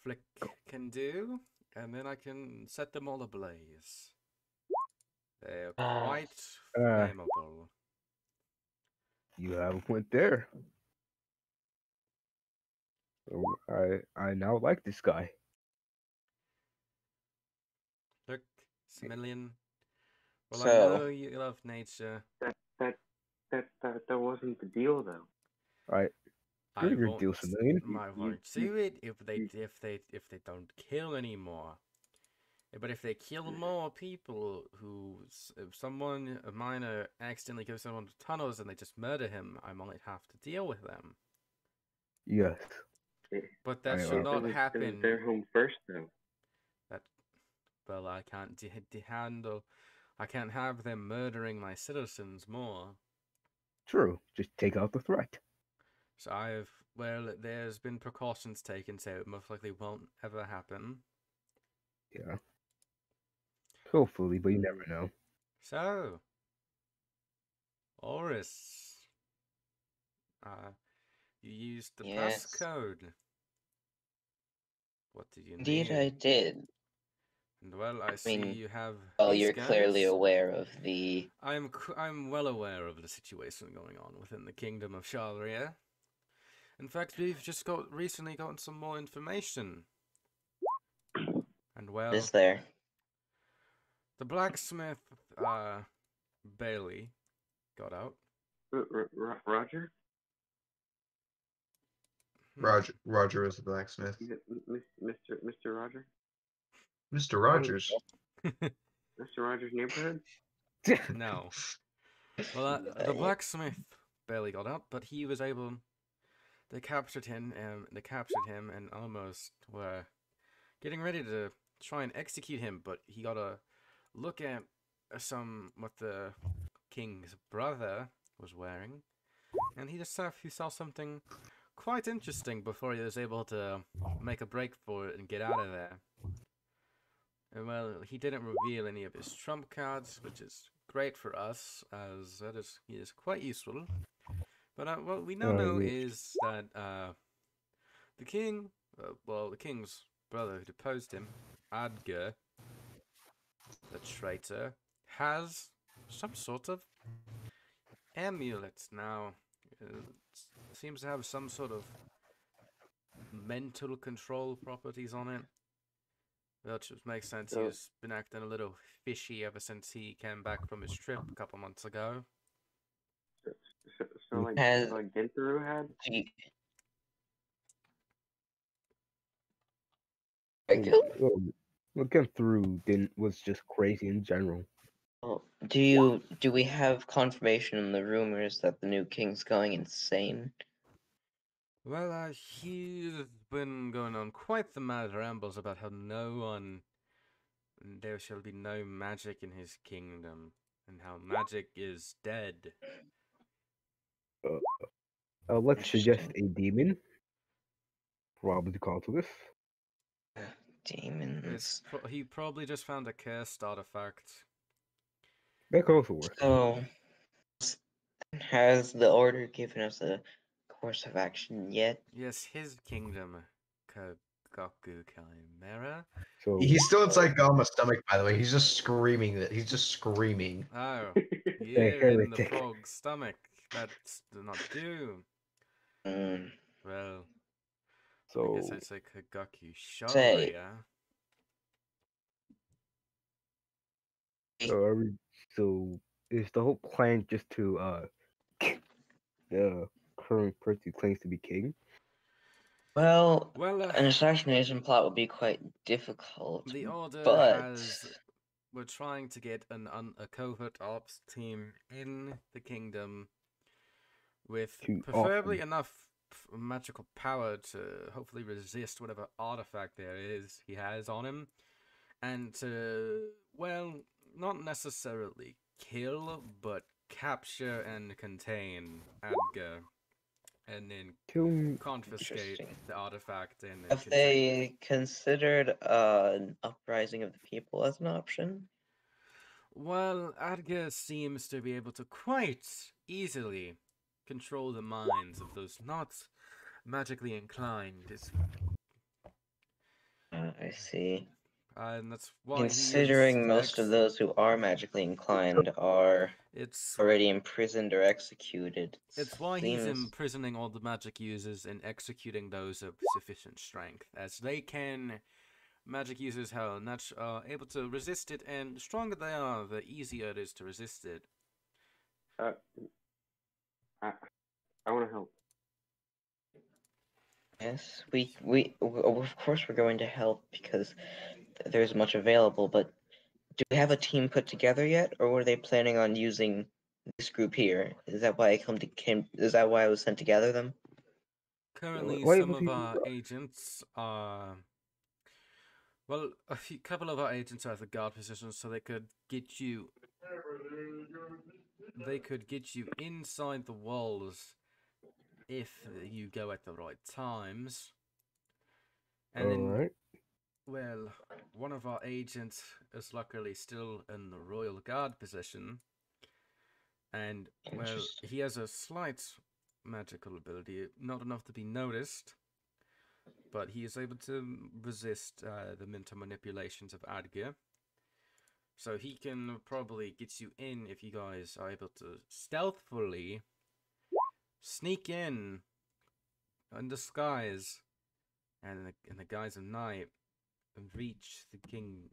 flick can do, and then I can set them all ablaze. They're Ah. quite Uh, flammable. You have a point there. So I I now like this guy. Look, Similian. Well, So- I know you love nature. That that that that that wasn't the deal though. Alright, I Pretty good won't, deal, Similian. I won't do it if they if they if they don't kill anymore. Eh, But if they kill more people who, if someone, a miner, accidentally goes down the tunnels and they just murder him, I might have to deal with them. yes. But that I, should It not happen. it was happen. their home first though. That, well, I can't de- de- handle. I can't have them murdering my citizens more. True. Just take out the threat. So I've well, there's been precautions taken, so it most likely won't ever happen. Yeah. Hopefully, but you never know. So, Auris, uh, you used the Yes. passcode. What did you Indeed, need? I did. And well, I see mean, you have. Well, you're clearly aware of the. I'm c- I'm well aware of the situation going on within the kingdom of Sharia. In fact, we've just got recently gotten some more information. And well, Is there? the blacksmith, uh, Bailey, got out. R- R- R- Roger, Hmm. Roger Roger is the blacksmith. M- M- Mr. Mr. Roger, Mr. Rogers. [laughs] Mr. Rogers neighborhood. no. Well, uh, the [laughs] blacksmith barely got out, but he was able. They captured him, and they captured him, and almost were getting ready to try and execute him. But he got a look at some what the king's brother was wearing, and he just saw he saw something quite interesting before he was able to make a break for it and get out of there. And well, he didn't reveal any of his trump cards, which is great for us, as that is he is quite useful. But uh, what we now Oh, know is that uh, the king, uh, well, the king's brother who deposed him, Adger, the traitor, has some sort of amulet now. S- seems to have some sort of mental control properties on it. Which just makes sense. He's been acting a little fishy ever since he came back from his trip a couple months ago. So, so like, Has- so like Gentharu had. Do you- Well, looking through didn't was just crazy in general. Well, do you do we have confirmation on the rumors that the new king's going insane? Well, uh, he's been going on quite the mad rambles about how no one, there shall be no magic in his kingdom, and how magic is dead. Uh, let's suggest a demon. Probably call to this. demons. Pro- he probably just found a cursed artifact. That could also work. So, has the order given us a course of action yet? Yes, his kingdom, Kagoku Chimera. So He's still inside Gama's stomach, by the way. He's just screaming that he's just screaming. Oh, [laughs] yeah, in the heretic. frog's stomach. That's not do. Mm, Well, I so guess it's a Kagaku Say- Sharia. so are we so is the whole plan just to uh the current person who claims to be king? well, Well, an uh, assassination plot would be quite difficult. the order but- has. We're trying to get an, un, a covert ops team in the kingdom with Too preferably often. enough magical power to hopefully resist whatever artifact there is he has on him, and to well, not necessarily kill, but capture and contain Adgar, and then Kill confiscate the artifact and. Have contain- they considered uh, an uprising of the people as an option? Well, Adgar seems to be able to quite easily control the minds of those not magically inclined. It's, Uh, I see. and that's why Considering most of those who are magically inclined are It's already imprisoned or executed. it's why he's imprisoning all the magic users and executing those of sufficient strength, as they can. Magic users how nat- are able to resist it, and the stronger they are, the easier it is to resist it. Uh, I, I want to help. Yes, we we w- of course we're going to help because there's much available. But do we have a team put together yet, or were they planning on using this group here? Is that why I come to came? Is that why I was sent to gather them? Currently, why some of our agents are. Well, a few, couple of our agents are at the guard positions, so they could get you. They could get you inside the walls if you go at the right times. And then, Alright. well, one of our agents is luckily still in the royal guard position, and well, he has a slight magical ability, not enough to be noticed, but he is able to resist uh, the mental manipulations of Adgar. So he can probably get you in if you guys are able to stealthily sneak in in disguise and in the, in the guise of night and reach the king.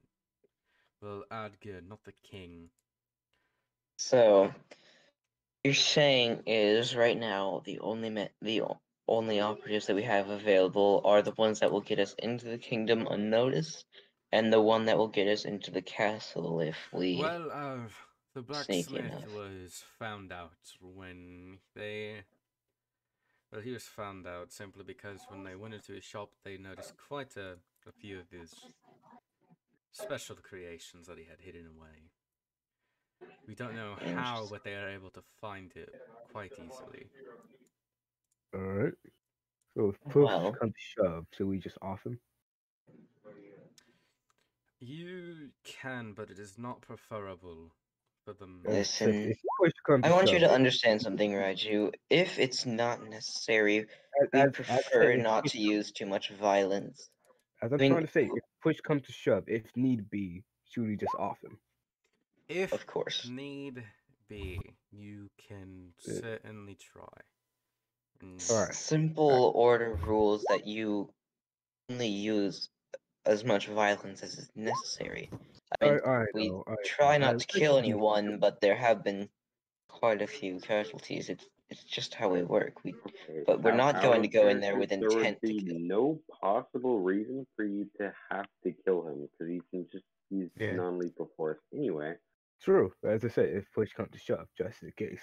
Well, Adgar, not the king. So you're saying is right now the only the only operatives that we have available are the ones that will get us into the kingdom unnoticed, and the one that will get us into the castle if we. Well, uh, the blacksmith enough. was found out when they. Well, he was found out simply because when they went into his shop, they noticed quite a, a few of his special creations that he had hidden away. We don't know how, but they are able to find it quite easily. Alright. So if push Well- comes shove, so we just off him? You can, but it is not preferable for them. Listen, if push comes I want you to understand something, Raiju. If it's not necessary, we as- as I prefer said, not to use too much violence. As I'm I mean- trying to say, if push comes to shove, if need be, should we just off him? If Of course. need be, you can Yeah. certainly try. And Alright. Simple order rules that you only use as much violence as is necessary. I mean, Alright, alright, we no, alright, try not to kill anyone, but there have been quite a few casualties. It's it's just how we work. We Okay, But we're not going to go in there character, with there would intent to be kill. no possible reason for you to have to kill him because he can just use Yeah. non-lethal force anyway. True. As I said, if push comes to shove, just in case.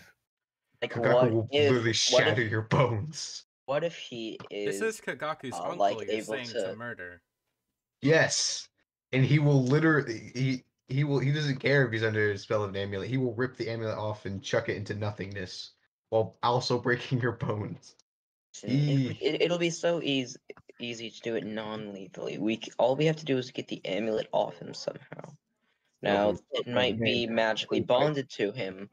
like Kagaku what will if literally what shatter if, your bones. what if he is, This is Kagaku's uh, uncle like, you're able saying to... to- murder. Yes, and he will literally he he will he doesn't care if he's under the spell of an amulet. He will rip the amulet off and chuck it into nothingness while also [laughs] breaking your bones. It, it, it'll be so easy easy to do it non-lethally. We all we have to do is get the amulet off him somehow. Now it might be magically bonded to him,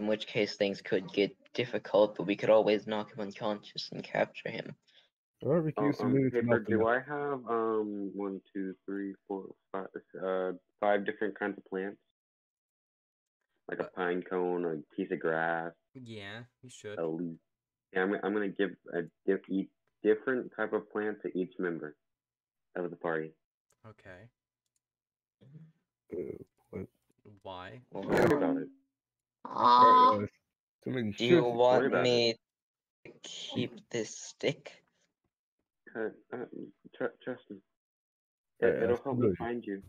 in which case things could get difficult. But we could always knock him unconscious and capture him. Or we Oh, use some um, minutes paper, melt do. I have um one, two, three, four, five, uh, five different kinds of plants? Like a pine cone, a piece of grass, Yeah, you should. a leaf. Yeah, I'm, I'm gonna give a diff, each different type of plant to each member of the party. Okay. Uh, Why? Well, Don't about it. uh, do you want me to keep this stick? Uh, uh, tr- trust me. It, it'll that's help me find you.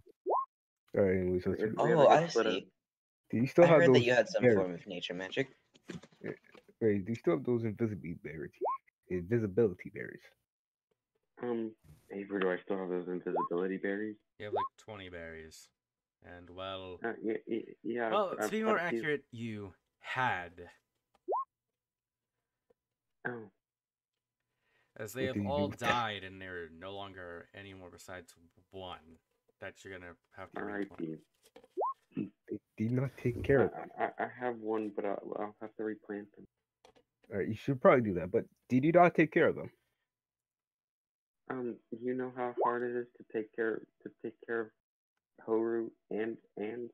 Alright, anyways, let's- Oh, I get up. see. do you still I have heard those? that you had some form of nature magic. Wait, do you still have those invisibility berries? Invisibility berries. Um, Avery, do I still have those invisibility berries? You have like 20 berries. And well, Uh, yeah, yeah. yeah well, I've- to be I've more got a accurate, you had, Oh, as they have all [laughs] died and there are no longer any more besides one that you're gonna have to replant. R.I.P. They did not take care of them. I, I, I have one, but I'll, I'll have to replant them. Alright, you should probably do that. But did you not take care of them? Um, you know how hard it is to take care to take care of Horu and and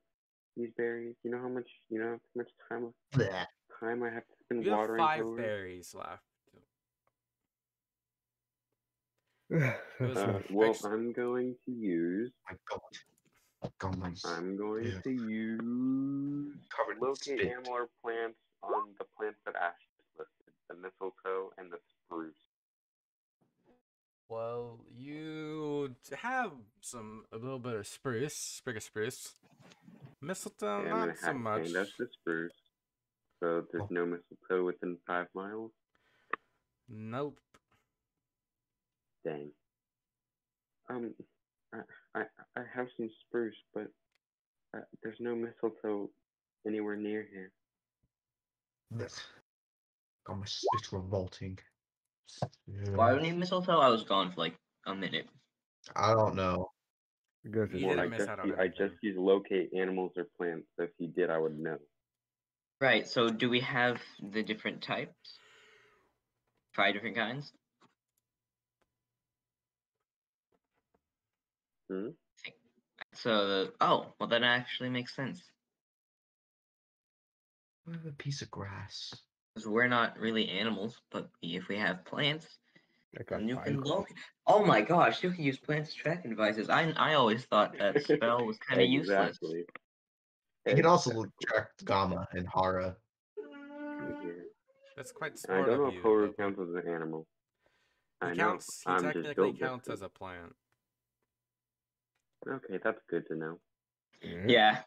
these berries. You know how much you know how much time Bleh. time I have to spend You have watering five Horu. berries left. That's Uh, well, I'm going to use. My God. My God, my s- I'm going Yeah. to use Covered locate animal or plants on the plants that Ash just listed: the mistletoe and the spruce. Well, you have some a little bit of spruce, sprig of spruce. Mistletoe, Yeah, not so much. that's the spruce. So there's Oh. no mistletoe within five miles. Nope. Dang. Um, I I I have some spruce, but uh, there's no mistletoe anywhere near here. Bleh. God, my spit's revolting. Why Yeah. would you mistletoe? I was gone for like a minute. I don't know. because You didn't I miss just out on u- I anything. just use locate animals or plants. So if you did, I would know. Right. So do we have the different types? Five different kinds. Hmm? So the oh well, that actually makes sense I have a piece of grass. because we're not really animals, but if we have plants, then you can cones. look. Oh my gosh, you can use plants as tracking devices. I I always thought that spell was kind of useless. Exactly. You can also look- track Gama and Hara. That's quite smart. I smart don't know of if you. Horu counts as an animal. I He know. counts. He I'm just technically built counts as a plant. Okay, that's good to know. Mhm. Yeah.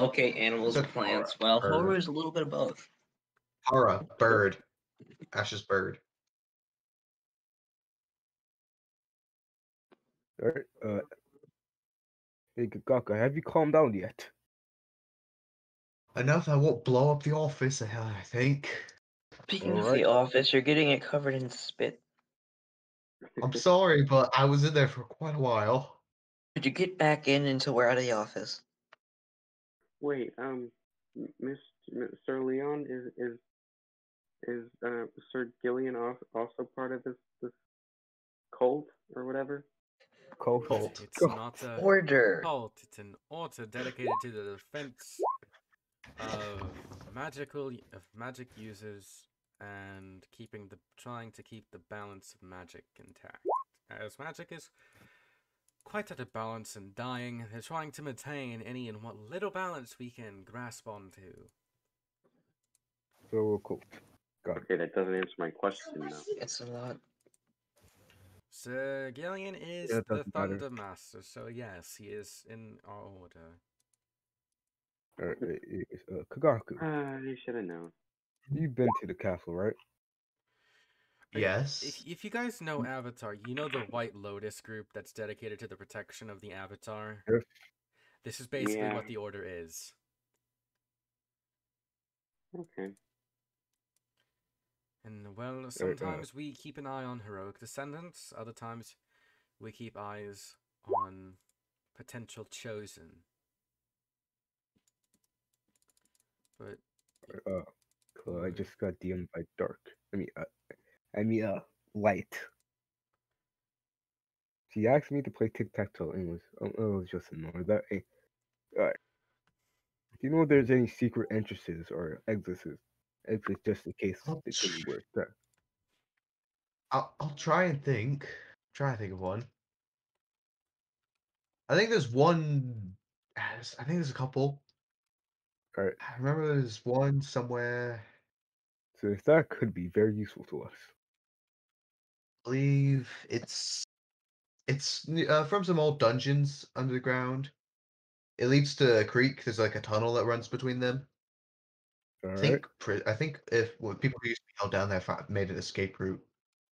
Okay, animals or Except for plants. Well, bird. horror is a little bit of both. Hara, bird. Ash's bird. Alright, uh, hey, Gaka, have you calmed down yet? Enough I won't blow up the office, I think. Speaking of Alright. the office, you're getting it covered in spit. I'm sorry, but I was in there for quite a while. Could you get back in until we're out of the office? Wait, um, Mr. Miss M- Sir Leon is is is uh Sir Gillian also, also part of this this cult or whatever? Cult. Cold. It's Go. not a Order. cult. It's an order dedicated to the defense of magical of magic users and keeping the trying to keep the balance of magic intact. As magic is quite out of balance and dying, they're trying to maintain any and what little balance we can grasp onto. So cool. Got it. Okay, that doesn't answer my question though. It's a lot. Sir Gillian is Yeah, the doesn't matter. Thunder Master, so yes, he is in our order. Alright, uh, uh, Kagaku, Ah, you should have known. you've been to the castle, right? Like, Yes. If, if you guys know Avatar, you know the White Lotus group that's dedicated to the protection of the Avatar? Yes. This is basically Yeah. what the order is. Okay. And well, sometimes we keep an eye on heroic descendants, other times we keep eyes on potential chosen. But Uh, cool, I just got DM'd by dark. I mean, uh, I mean, uh, light. She asked me to play tic tac toe, and was, oh, it was just annoying. That, hey, alright. Do you know if there's any secret entrances or exits? Exits just in case Oh, it didn't work. There. I'll, I'll try and think. Try and think of one. I think there's one. ah, I think there's a couple. Alright, I remember there's one somewhere. so if that could be very useful to us. I believe it's it's uh, from some old dungeons under the ground. It leads to a creek. There's like a tunnel that runs between them. I think pri- I think if well, people who used to go down there made an escape route.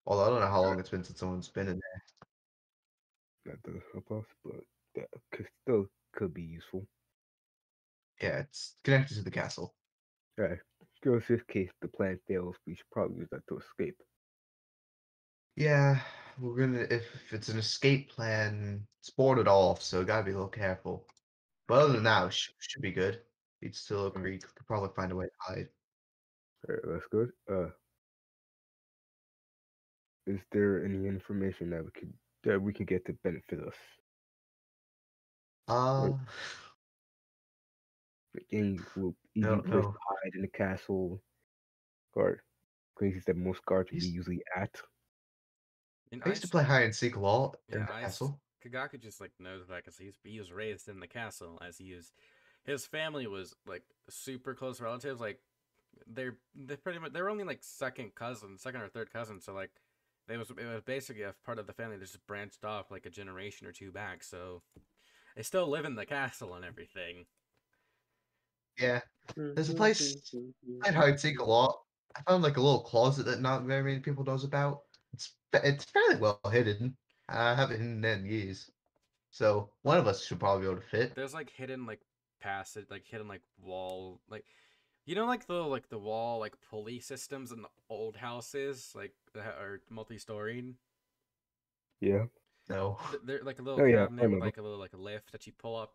Although I don't know how long it's been since someone's been in there. that does help us, but that could still could be useful. Yeah, it's connected to the castle. Alright, just in case the plan fails, we should probably use that to escape. Yeah, we're gonna if it's an escape plan, it's boarded off, so gotta be a little careful. But other than that, it should, should be good. It's still a creek. Could probably find a way to hide. Alright, that's good. Uh, is there any information that we could that we can get to benefit us? Uh, any easy No, place no. to hide in the castle, or places that most guards would be usually at. In I used to play hide and seek a lot in Yeah, the I castle. Kagaku just like knows that because he's he was raised in the castle as he is. His family was like super close relatives. Like they're they pretty much they're only like second cousins, second or third cousins. So like they was it was basically a part of the family that just branched off like a generation or two back. So they still live in the castle and everything. Yeah, There's a mm-hmm. place- I hide and seek a lot. I found like a little closet that not very many people knows about. It's fairly well hidden. I haven't hidden it in years. So one of us should probably be able to fit. There's like hidden like passage, like hidden like wall, like you know like the like the wall like pulley systems in the old houses like that are multi-storied. Yeah. No. They're like a little Oh, yeah, cabinet with like a little like a lift that you pull up.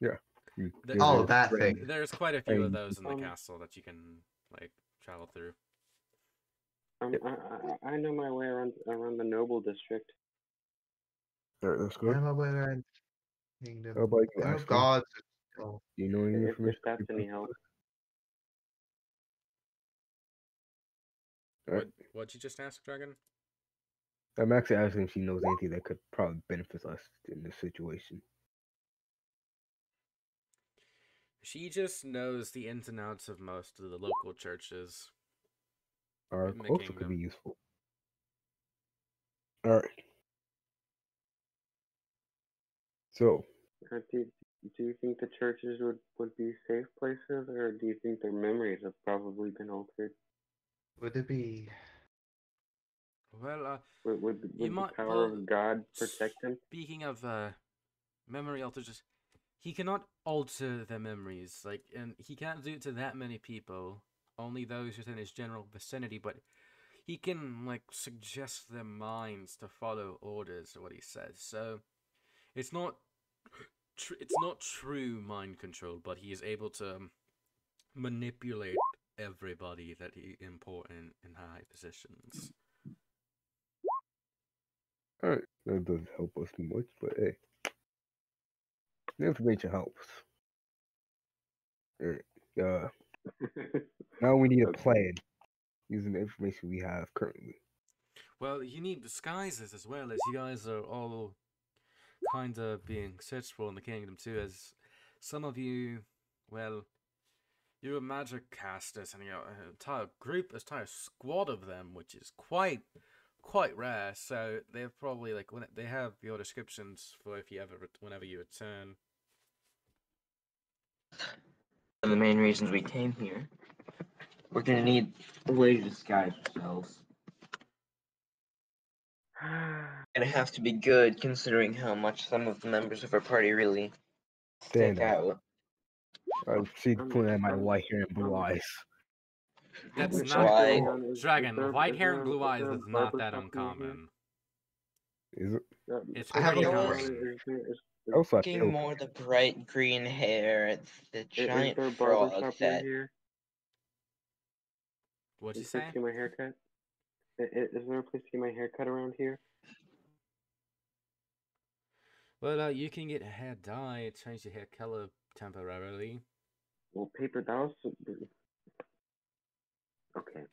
you- The- there's Oh, that thing. There's quite a few of those in the um, castle that you can like travel through. Um, I, I I know my way around around the noble district. Alright, that's good. Am I way around kingdom? How about you, Oh Ashley? God. Oh, Do you know any If, if information? that's any can- help. Alright. What what'd you just ask, Dragon? I'm actually asking if she knows anything that could probably benefit us in this situation. She just knows the ins and outs of most of the local churches. Or In also could be useful. Alright. So, Uh, do do you think the churches would would be safe places, or do you think their memories have probably been altered? would it be? Well, uh, Would would, would the might- power well, of God protect them? Speaking of uh, memory alters, he cannot alter their memories. Like, and he can't do it to that many people. Only those within his general vicinity. But he can like suggest their minds to follow orders. Or what he says. So it's not. Tr- it's not true mind control, but he is able to manipulate everybody that he important in high positions. alright, that doesn't help us much, but hey. The information helps. Alright, uh, now we need a plan using the information we have currently. Well, you need disguises as well, as you guys are all kind of being searched for in the kingdom too. As some of you, well, you're a magic casters, and you know, an entire group, an entire squad of them, which is quite, quite rare. So they're probably like when they have your descriptions for if you ever, whenever you return. One of the main reasons we came here. We're gonna need a way to disguise ourselves. [sighs] Gonna have to be good considering how much some of the members of our party really Stand out. out. I see the Um, point at my white hair and blue eyes. That's not Why? there- is- is Dragon. White hair and blue eyes there is not that barber shop near here? uncommon. Is it? It's I have pretty a There common. Is there- is- is- I Looking killed- more the bright green hair, the giant there a frog shop near that here? What'd you Is say? to get my haircut? I- i- Is there a place to get my haircut around here? Well, uh, you can get a hair dye, change your hair color temporarily. Well, paper. That was okay.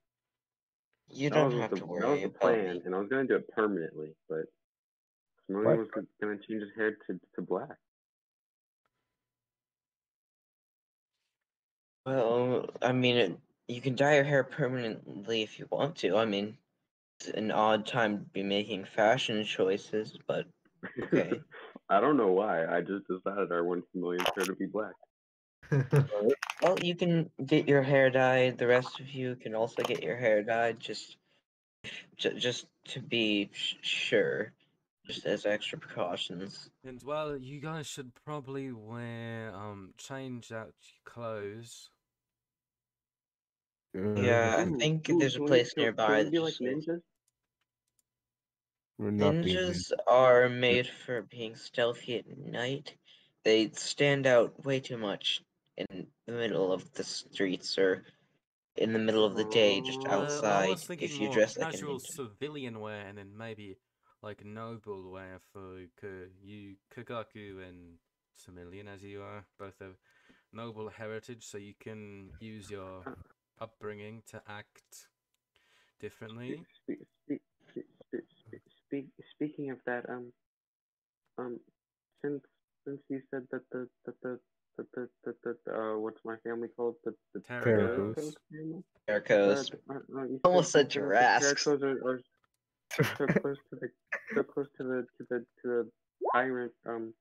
you That don't was have the, to that was the about plan, me. and I was gonna do it permanently, but Smiley What? was gonna change his hair to to black. Well, I mean, it, you can dye your hair permanently if you want to. I mean, it's an odd time to be making fashion choices, but Okay. [laughs] I don't know why. I just decided I want Similian's hair to be black. [laughs] well, you can get your hair dyed. The rest of you can also get your hair dyed, just, just to be sh- sure, just as extra precautions. And well, you guys should probably wear um change out your clothes. Yeah, I Uh, think ooh, there's a can we- place nearby Can we that like just ninjas? we're not Ninjas are made for being stealthy at night. They stand out way too much in the middle of the streets or in the middle of the day, just Uh, Uh, I outside. was thinking If you more dress like a casual ninja. civilian wear, and then maybe like noble wear for K- you, Kagaku, and Similian, as you are both of noble heritage, so you can use your upbringing to act differently. Speak, speak, speak, speak, speak, speaking of that, um, um, since since you said that the that the that the that the uh what's my family called? The the Terracos. Terracos Uh, uh, uh, Almost said the- the Terracos are, are so close to the so close to the to the to the tyrant. Um,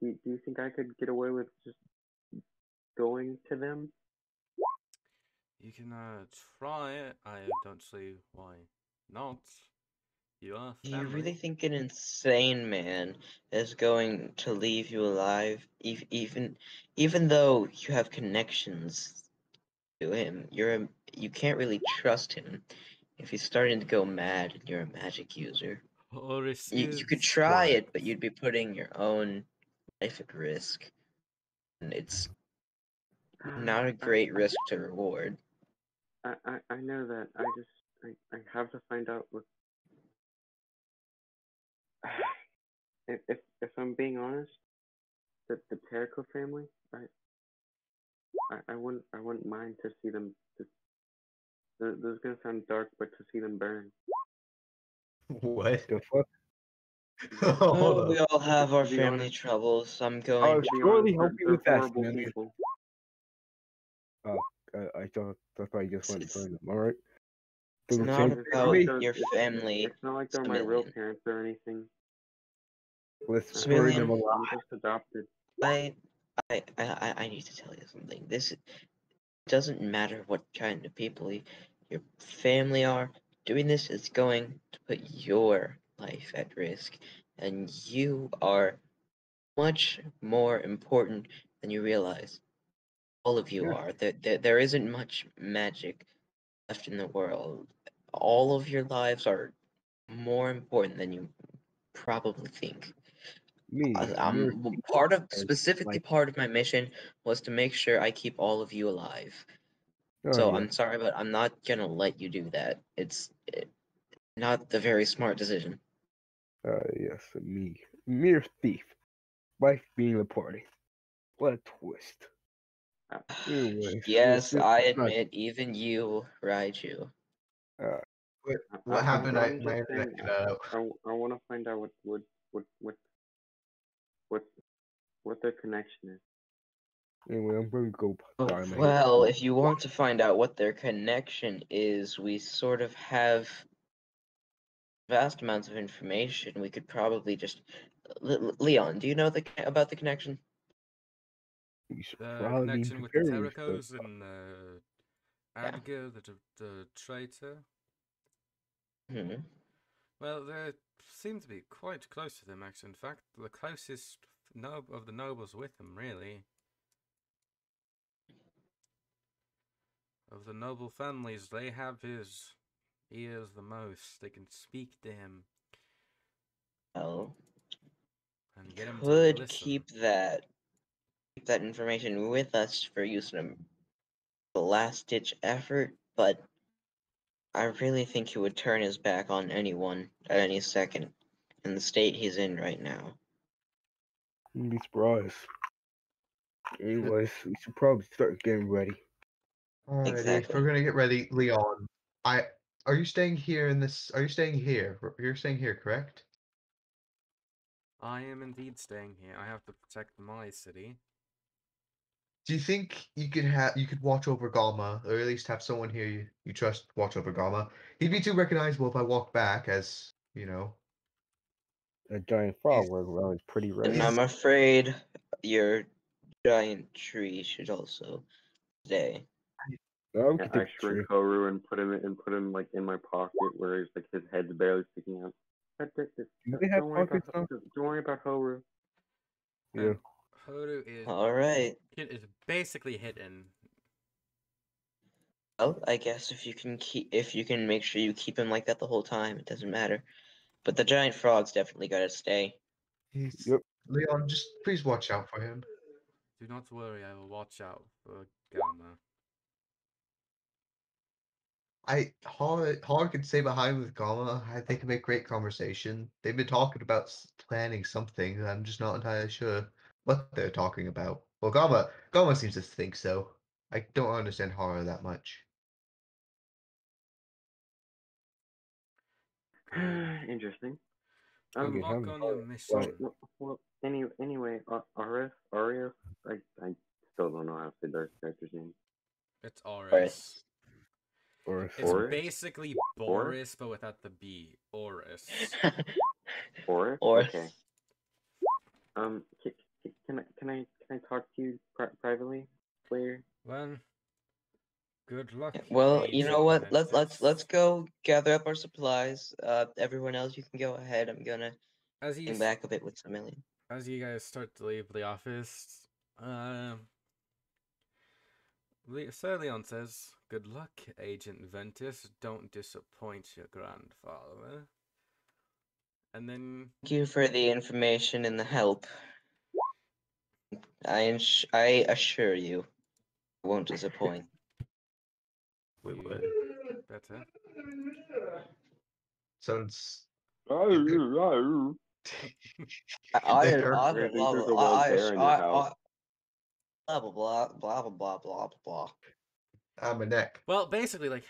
do do you think I could get away with just going to them? You can uh, try it. I don't see why not. You are Do you really think an insane man is going to leave you alive, ev- even even though you have connections to him? You're a, you can't really trust him if he's starting to go mad and you're a magic user. Oh, or is You, you could try what? it, but you'd be putting your own life at risk, and it's uh, not a great risk to reward. I, I, I know that. I just I, I have to find out what [sighs] if if, if I'm being honest, the the Terrico family, I, I I wouldn't I wouldn't mind to see them to, th- this is gonna sound dark, but to see them burn. [laughs] what? The fuck? [laughs] Hold Oh, we all have our family honest- troubles. I'm Oh, going. To be surely honest, help you with that, horrible man. people. I, I thought that's why I just went and It's- them. All right. It's Doesn't not seem- It's about like your family. It's not like they're my real parents or anything. Let's I- bury Chameleon. them I'm alive. just adopted. I, I, I, I- I need to tell you something. This doesn't matter what kind of people your family are. Doing this is going to put your life at risk, and you are much more important than you realize. All of you are. There, there, there isn't much magic left in the world. All of your lives are more important than you probably think. Me. I'm part of specifically like- part of my mission was to make sure I keep all of you alive. Oh, so yeah. I'm sorry, but I'm not gonna let you do that. It's eh, not the very smart decision. Uh, yes, me. Mere thief. Wife being the party. What a twist. Anyways, [sighs] yes, I let's not- admit, even you, Raiju. Uh, What I'm- happened? I, I'm my just internet saying, cut out. I, I want to find out what what what what what what their connection is. Anyway, I'm gonna go Oh, Well, if you want to find out what their connection is, we sort of have vast amounts of information. We could probably just Le- Le- Leon, do you know the about the connection? The probably connection with the. Terracos and uh, Yeah. The, the traitor. Hmm. Well, they seem to be quite close to them, actually. In fact, the closest nob- of the nobles with them, really. Of the noble families, they have his ears the most. They can speak to him Oh. and get him to could listen. keep that keep that information with us for use in a last ditch effort, but I really think he would turn his back on anyone at any second in the state he's in right now. You'd be surprised. Anyways, we should probably start getting ready. Alrighty, Exactly. we're gonna get ready, Leon. I are you staying here in this? Are you staying here? You're staying here, correct? I am indeed staying here. I have to protect my city. Do you think you could have you could watch over Gama, or at least have someone here you, you trust watch over Gama? He'd be too recognizable if I walked back, as you know. A giant frog walking around is pretty And rare. I'm afraid your giant tree should also stay. I'll Yeah, I the tree. shrink Horu and put him and put him like in my pocket where he's like his head's barely sticking out. [laughs] Don't worry about pockets now? Ho- don't worry about Horu. Yeah. Horu is All right. it is basically hidden. Well, I guess if you can keep if you can make sure you keep him like that the whole time, it doesn't matter. But the giant frog's definitely gotta stay. He's Yep. Leon. Just please watch out for him. Do not worry, I will watch out for Gama. I Har Har could stay behind with Gama. I think it'd make great conversation. They've been talking about planning something. I'm just not entirely sure what they're talking about. Well, Gama, Gama seems to think so. I don't understand horror that much. [sighs] Interesting. Good Um, Okay, luck have on a- your mission. Well, well, any, anyway, uh, Aris, Arius, I, I still don't know how to say their character's name. It's Oris. Boris. Or It's Oris? basically Boris, but without the B. Oris. [laughs] Oris? or Okay. Um, can, can I, can I, can I talk to you pri- privately later? Well, good luck. well, you know what? Let's let's let's go gather up our supplies. Uh, everyone else, you can go ahead. I'm gonna As you hang s- back a bit with Similian. as you guys start to leave the office, um, Le- Sir Leon says, "Good luck, Agent Ventus. Don't disappoint your grandfather." And then Thank you for the information and the help. I ins- I assure you, I won't disappoint. [laughs] we better. Sounds I, I, There- I, there- blah, there's a blah, wild I, bear in your I, house. I, blah blah blah blah blah blah blah. I'm a neck. Well, basically, like,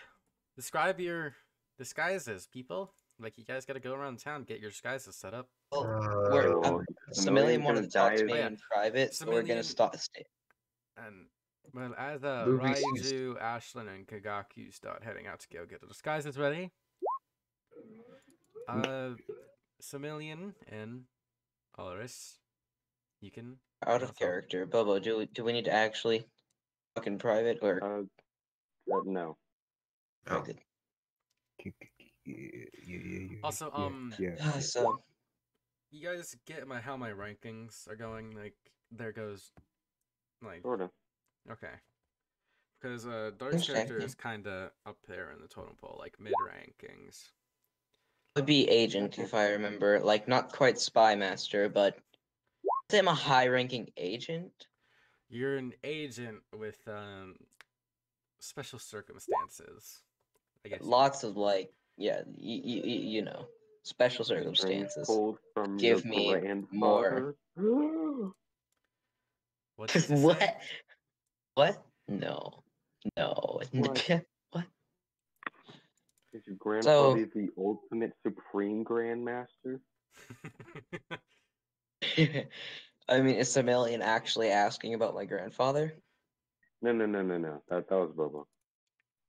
describe your disguises, people. Like, you guys gotta go around town, get your disguises set up. Well, Uh, we're, um, Similian wanted gonna talk to me Oh, in private, so we're gonna Similian- stop. Stay. And well, as uh, Movie scenes. Raiju, Ashlyn, and Kagaku start heading out to go get the disguises ready, uh, Similian and Auris, you can. Out of character, Bobo. Do we, do we need to actually talk in private or? Uh, uh, no. Oh. Good. Yeah, yeah, yeah, yeah, Also, um, yeah, Ah, yeah. so You guys get my how my rankings are going. Like, there goes, like, Sort of. okay, because uh, dark Interesting, character yeah. is kind of up there in the totem pole, like mid rankings. would be agent if I remember. Like not quite spy master, but I'm a high-ranking agent. You're an agent with um special circumstances. I guess. Lots of like, yeah, y- y- y- you know, special circumstances. from Give me grandfather. [gasps] What? did you [laughs] say? what? What? No, no. [laughs] What? Is your grandfather So- the ultimate supreme grandmaster? [laughs] I mean, is Similian actually asking about my grandfather? No, no, no, no, no. That that was Bobo.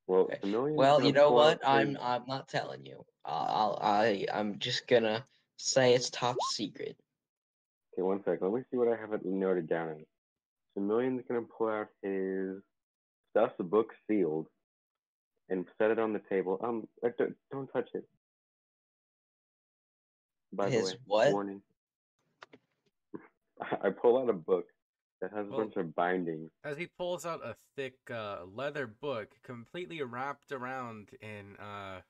Well, Okay. Well, you know what? I'm I'm not telling you. I'll I I'm just gonna say it's top secret. Okay, one sec. Let me see what I have it noted down as. Similian's gonna pull out his stuff, the book sealed, and set it on the table. Um, uh, don't, don't touch it. By His the way, what? warning. [laughs] I pull out a book that has a bunch of bindings. As he pulls out a thick uh, leather book, completely wrapped around in uh,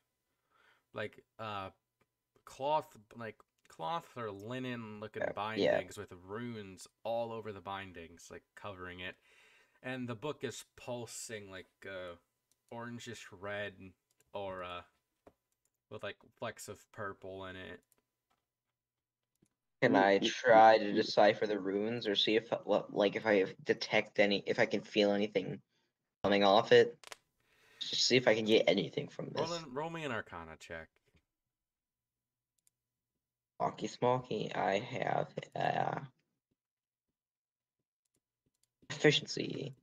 like uh, cloth, like cloth or linen looking Uh, yeah. bindings with runes all over the bindings, like covering it, and the book is pulsing like uh, orangish red or uh, with like flecks of purple in it. Can Mm, I mm, try to mm. decipher the runes or see if like if I detect any if I can feel anything coming off it? Just see if I can get anything from Roll, this. an, roll me an Arcana check. Smoky Smoky, I have uh efficiency.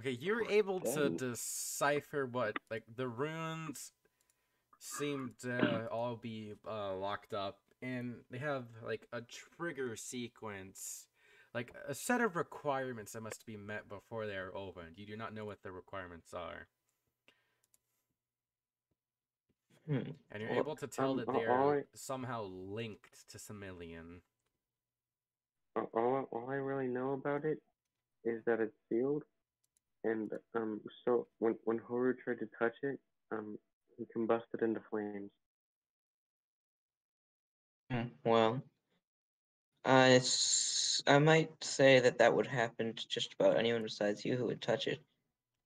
Okay, you're able to decipher what like the runes seem to all be uh, locked up, and they have like a trigger sequence, like a set of requirements that must be met before they are opened. You do not know what the requirements are, Hmm. and you're Well, able to tell um, that they are I- somehow linked to Similian. All, all I really know about it is that it's sealed, and um, so when when Horu tried to touch it, um, he combusted into flames. Hmm, Well, uh, I might say that that would happen to just about anyone besides you who would touch it.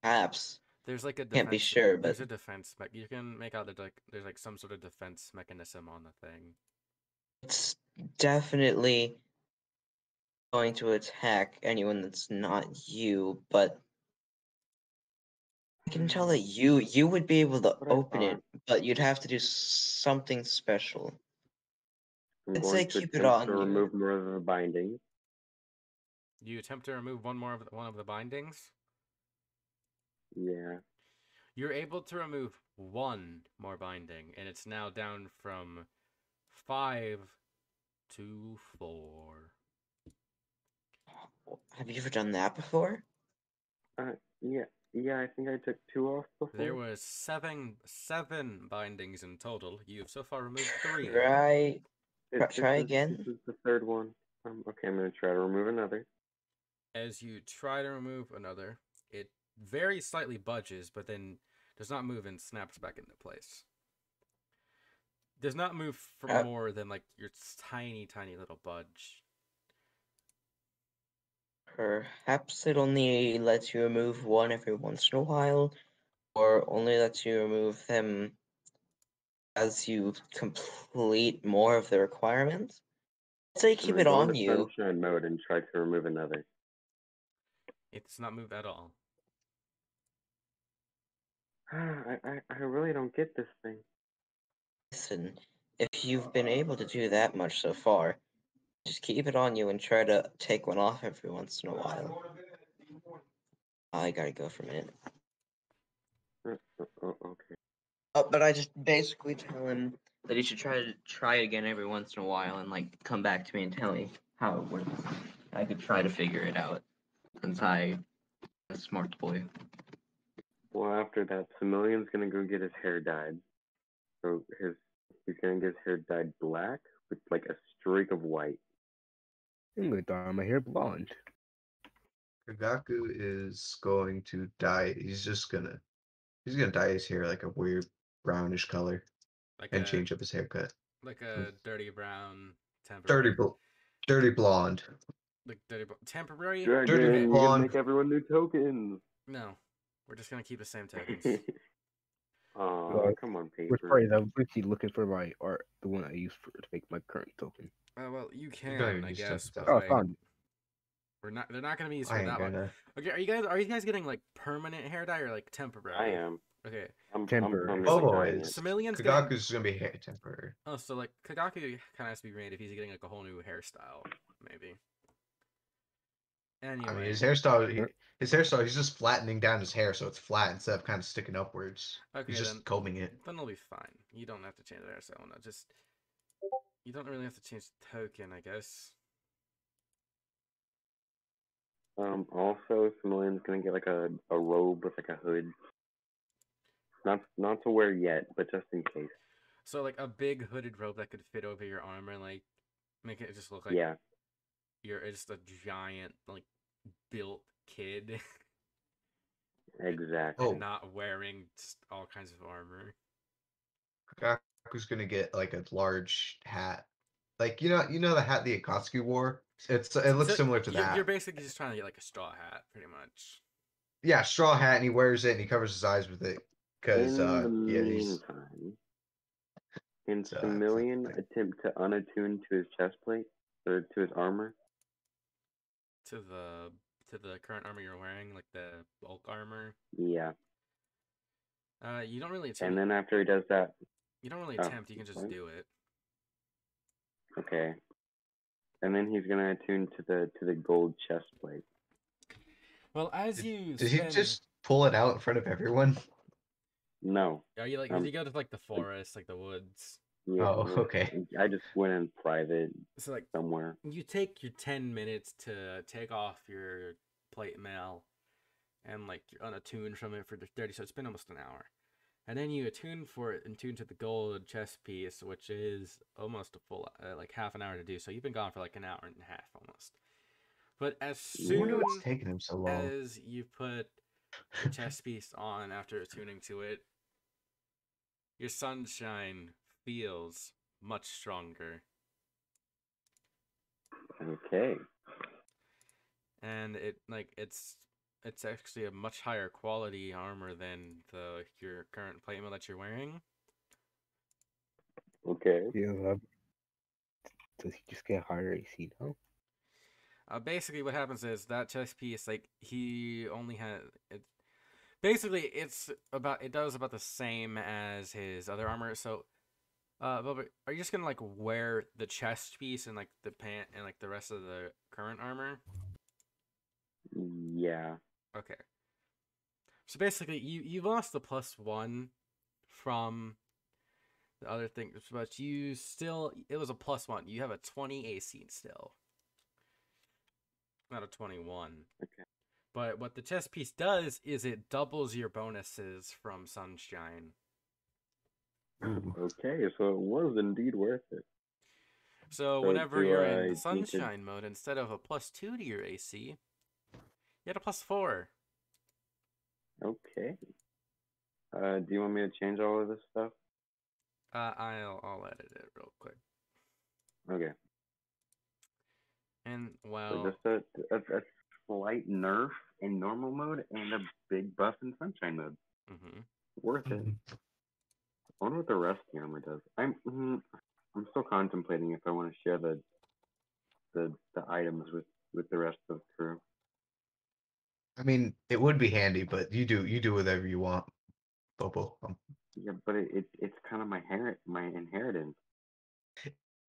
Perhaps. There's like a Can't be defense- sure, There's but- a defense. Me- you can make out that like there's like some sort of defense mechanism on the thing. It's definitely going to attack anyone that's not you, but I can tell that you you would be able to What open it, but you'd have to do something special. I'm Let's going say to keep it on to you. remove more of the binding. You attempt to remove one more of the, one of the bindings. Yeah. You're able to remove one more binding, and it's now down from five to four. Have you ever done that before? Uh, yeah, yeah. I think I took two off before. There was seven seven bindings in total. You've so far removed three. Right. This- try- this try is- again. This is the third one. Um, okay, I'm gonna try to remove another. As you try to remove another, it very slightly budges, but then does not move and snaps back into place. Does not move for Uh, more than like your tiny, tiny little budge. Perhaps it only lets you remove one every once in a while, or only lets you remove them as you complete more of the requirements. So I'm keep gonna it on you. Sunshine mode and try to remove another. It does not move at all. [sighs] I, I, I really don't get this thing. Listen, if you've been able to do that much so far, just keep it on you and try to take one off every once in a while. I gotta go for a minute. Uh, uh, oh, okay. Uh, but I just basically tell him that he should try to try it again every once in a while and like come back to me and tell me how it works. I could try to figure it out since I a smart boy. Well, after that, Similian's gonna go get his hair dyed. So his he's gonna get his hair dyed black with like a streak of white. I'm gonna dye my hair blonde. Kagaku is going to dye. He's just gonna. He's gonna dye his hair like a weird brownish color Like and a change up his haircut. like a hmm. dirty brown temporary. Dirty, bl- dirty blonde. Like dirty bl- temporary. Dragon, Dirty you can blonde. make everyone new tokens. No, we're just gonna keep the same [laughs] tokens. Aw, Well, come on, Which paper. part is I'm busy looking for my art, the one I use for to make my current token. Uh, well, you gotta can, I guess. But Oh, I like, found it. we're not. They're not gonna be used I for that one. gonna. Okay, are you guys? Are you guys getting like permanent hair dye or like temporary? I am. Okay, I'm, Temporary. I'm Bobo permanently dyeing is. it. Similian's getting. Gonna be hair temporary. Oh, so like Kagaku kind of has to be made if he's getting like a whole new hairstyle, maybe. Anyway, I mean, his hairstyle. He, his hairstyle. He's just flattening down his hair so it's flat instead of kind of sticking upwards. okay, he's just then, combing it. then it'll be fine. You don't have to change the hairstyle. No, just you don't really have to change the token, I guess. Um, also, Similian's gonna get like a, a robe with like a hood. Not not to wear yet, but just in case. So like a big hooded robe that could fit over your armor, like make it just look like yeah. you're just a giant like built kid [laughs] Exactly. Oh. and not wearing just all kinds of armor. Kagaku's gonna get like a large hat. Like you know, you know the hat the Akatsuki wore. It's it looks So similar to you're, that. You're basically just trying to get like a straw hat, pretty much. Yeah, straw hat, and he wears it, and he covers his eyes with it because In uh, the yeah, he's meantime, can So, Similian attempt to unattune to his chest plate or to his armor? To the to the current armor you're wearing, like the bulk armor. Yeah. Uh, you don't really And then after he does that, you don't really oh, attempt. You can just right. do it. okay. And then he's gonna attune to the to the gold chest plate. Well, as you did he just pull it out in front of everyone? No. Are you like? um, did you go to like the forest, like the woods? Yeah, Oh, [laughs] okay. I just went in private So like somewhere. you take your 10 minutes to take off your plate mail and like you're unattuned from it for the 30 so it's been almost an hour and then you attune for it and tune to the gold chess piece which is almost a full uh, like half an hour to do so you've been gone for like an hour and a half almost but as soon wonder what's taking him so long. as you put the chess [laughs] piece on after attuning to it your sunshine feels much stronger Okay. and it like it's it's actually a much higher quality armor than the your current plate mail that you're wearing. Okay. Yeah. Does he just get higher AC now? Uh, basically, what happens is that chest piece, like he only has it. Basically, it's about it does about the same as his other armor. So, uh, Bubba, are you just gonna like wear the chest piece and like the pant and like the rest of the current armor? Yeah. Okay. So basically, you you lost the plus one from the other thing, but you still it was a plus one. You have a twenty AC still, not a twenty one. Okay. But what the chest piece does is it doubles your bonuses from Sunshine. [laughs] Okay, so it was indeed worth it. So So whenever you're I in need the to- Sunshine mode, instead of a plus two to your AC, you had a plus four. Okay. Uh, do you want me to change all of this stuff? Uh, I'll I'll edit it real quick. Okay. And So well, just a, a, a slight nerf in normal mode and a big buff in sunshine mode. hmm Worth it. [laughs] I wonder what the rest of the armor does. I'm mm, I'm still contemplating if I want to share the the the items with with the rest of the crew. I mean, it would be handy, but you do you do whatever you want, Bobo. Yeah, but it, it it's kind of my inherit my inheritance.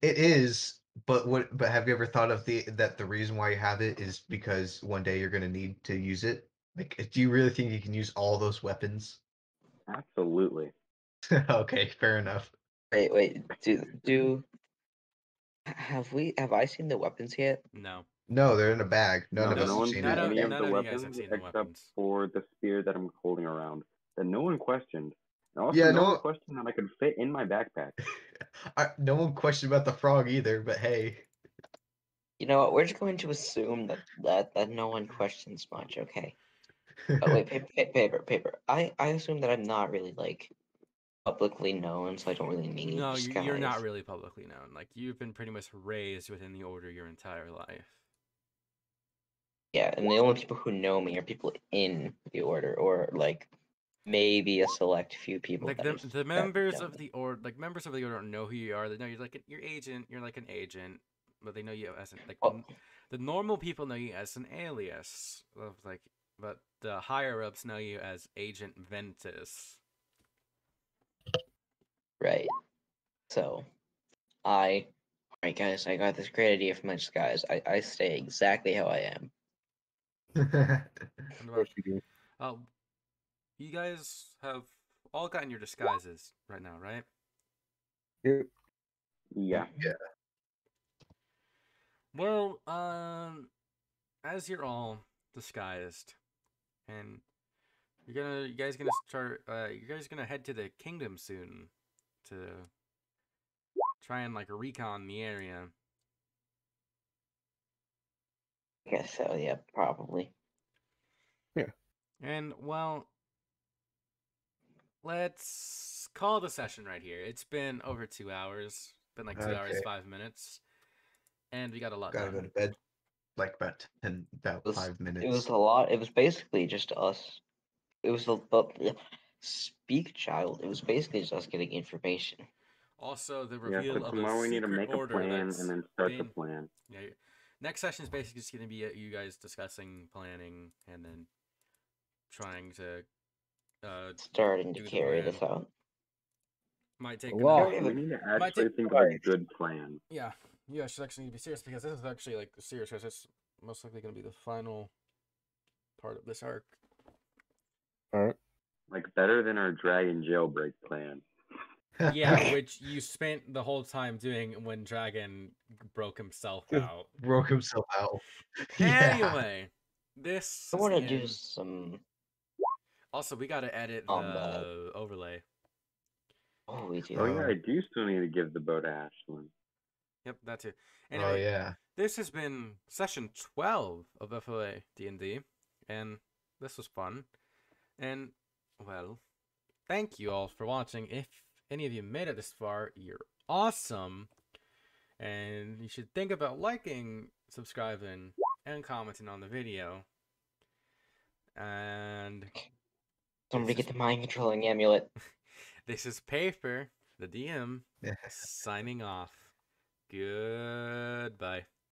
It is, but what? But have you ever thought of the that the reason why you have it is because one day you're gonna need to use it? Like, do you really think you can use all those weapons? Absolutely. [laughs] okay, fair enough. Wait, wait. Do do have we have I seen the weapons yet? no. No, they're in a bag. None no, of us no have seen seen none it. of- any of the of you guys have weapons except weapons. for the spear that I'm holding around that no one questioned. And also, Yeah, no no one one- questioned that I could fit in my backpack. [laughs] I, no one questioned about the frog either, but hey. You know what? We're just going to assume that that, that no one questions much. Okay. Oh wait, [laughs] paper, paper, paper. I I assume that I'm not really like publicly known, so I don't really need. No, you- you're not really publicly known. Like you've been pretty much raised within the order your entire life. Yeah, and the only people who know me are people in the order, or like maybe a select few people. Like the, the members of the order, like members of the order don't know who you are. They know you're like an, your agent. You're like an agent, but they know you as an like n- the normal people know you as an alias like, but the higher ups know you as Agent Ventus. Right. So, I. Alright, guys, I got this great idea for my disguise. I, I stay exactly how I am. And Of course you do. Uh, you guys have all gotten your disguises right now, right? Yep. Yeah. Well, um, as you're all disguised, and you're gonna, you guys gonna start, uh, you guys gonna head to the kingdom soon to try and like recon the area. I guess so. Yeah, probably. Yeah. And well, let's call the session right here. It's been over two hours. Been like two hours five minutes, and we got a lot Gotta go to bed. Like about ten, about was- five minutes. It was a lot. It was basically just us. It was the but speak child. It was basically just getting information. Also, the Yeah, reveal so of a tomorrow we need to make a plan and then start the plan. Yeah. Next session is basically just going to be uh, you guys discussing, planning, and then trying to. Uh, Starting to carry plan. this out. might take. Wow. another- Carry We need to Might actually take- think of a good plan. Yeah, you guys should actually need to be serious because this is actually like serious. Because it's most likely going to be the final part of this arc. Like better than our dragon jailbreak plan. Yeah, [laughs] which you spent the whole time doing when Dragon broke himself Just- out. broke himself out. [laughs] Yeah. Anyway, this. I want to do some. Also, we got to edit the uh, overlay. Oh, we do. Oh yeah, I do still need to give the bow to Ashlyn. Yep, that too. Oh Anyway, yeah. this has been session 12 of FOA D&D, and this was fun. And, well, thank you all for watching. If any of you made it this far, you're awesome. And you should think about liking, subscribing, and commenting on the video. And Somebody this get the mind controlling amulet. [laughs] this is Paper, the DM, Yeah. signing off. Goodbye.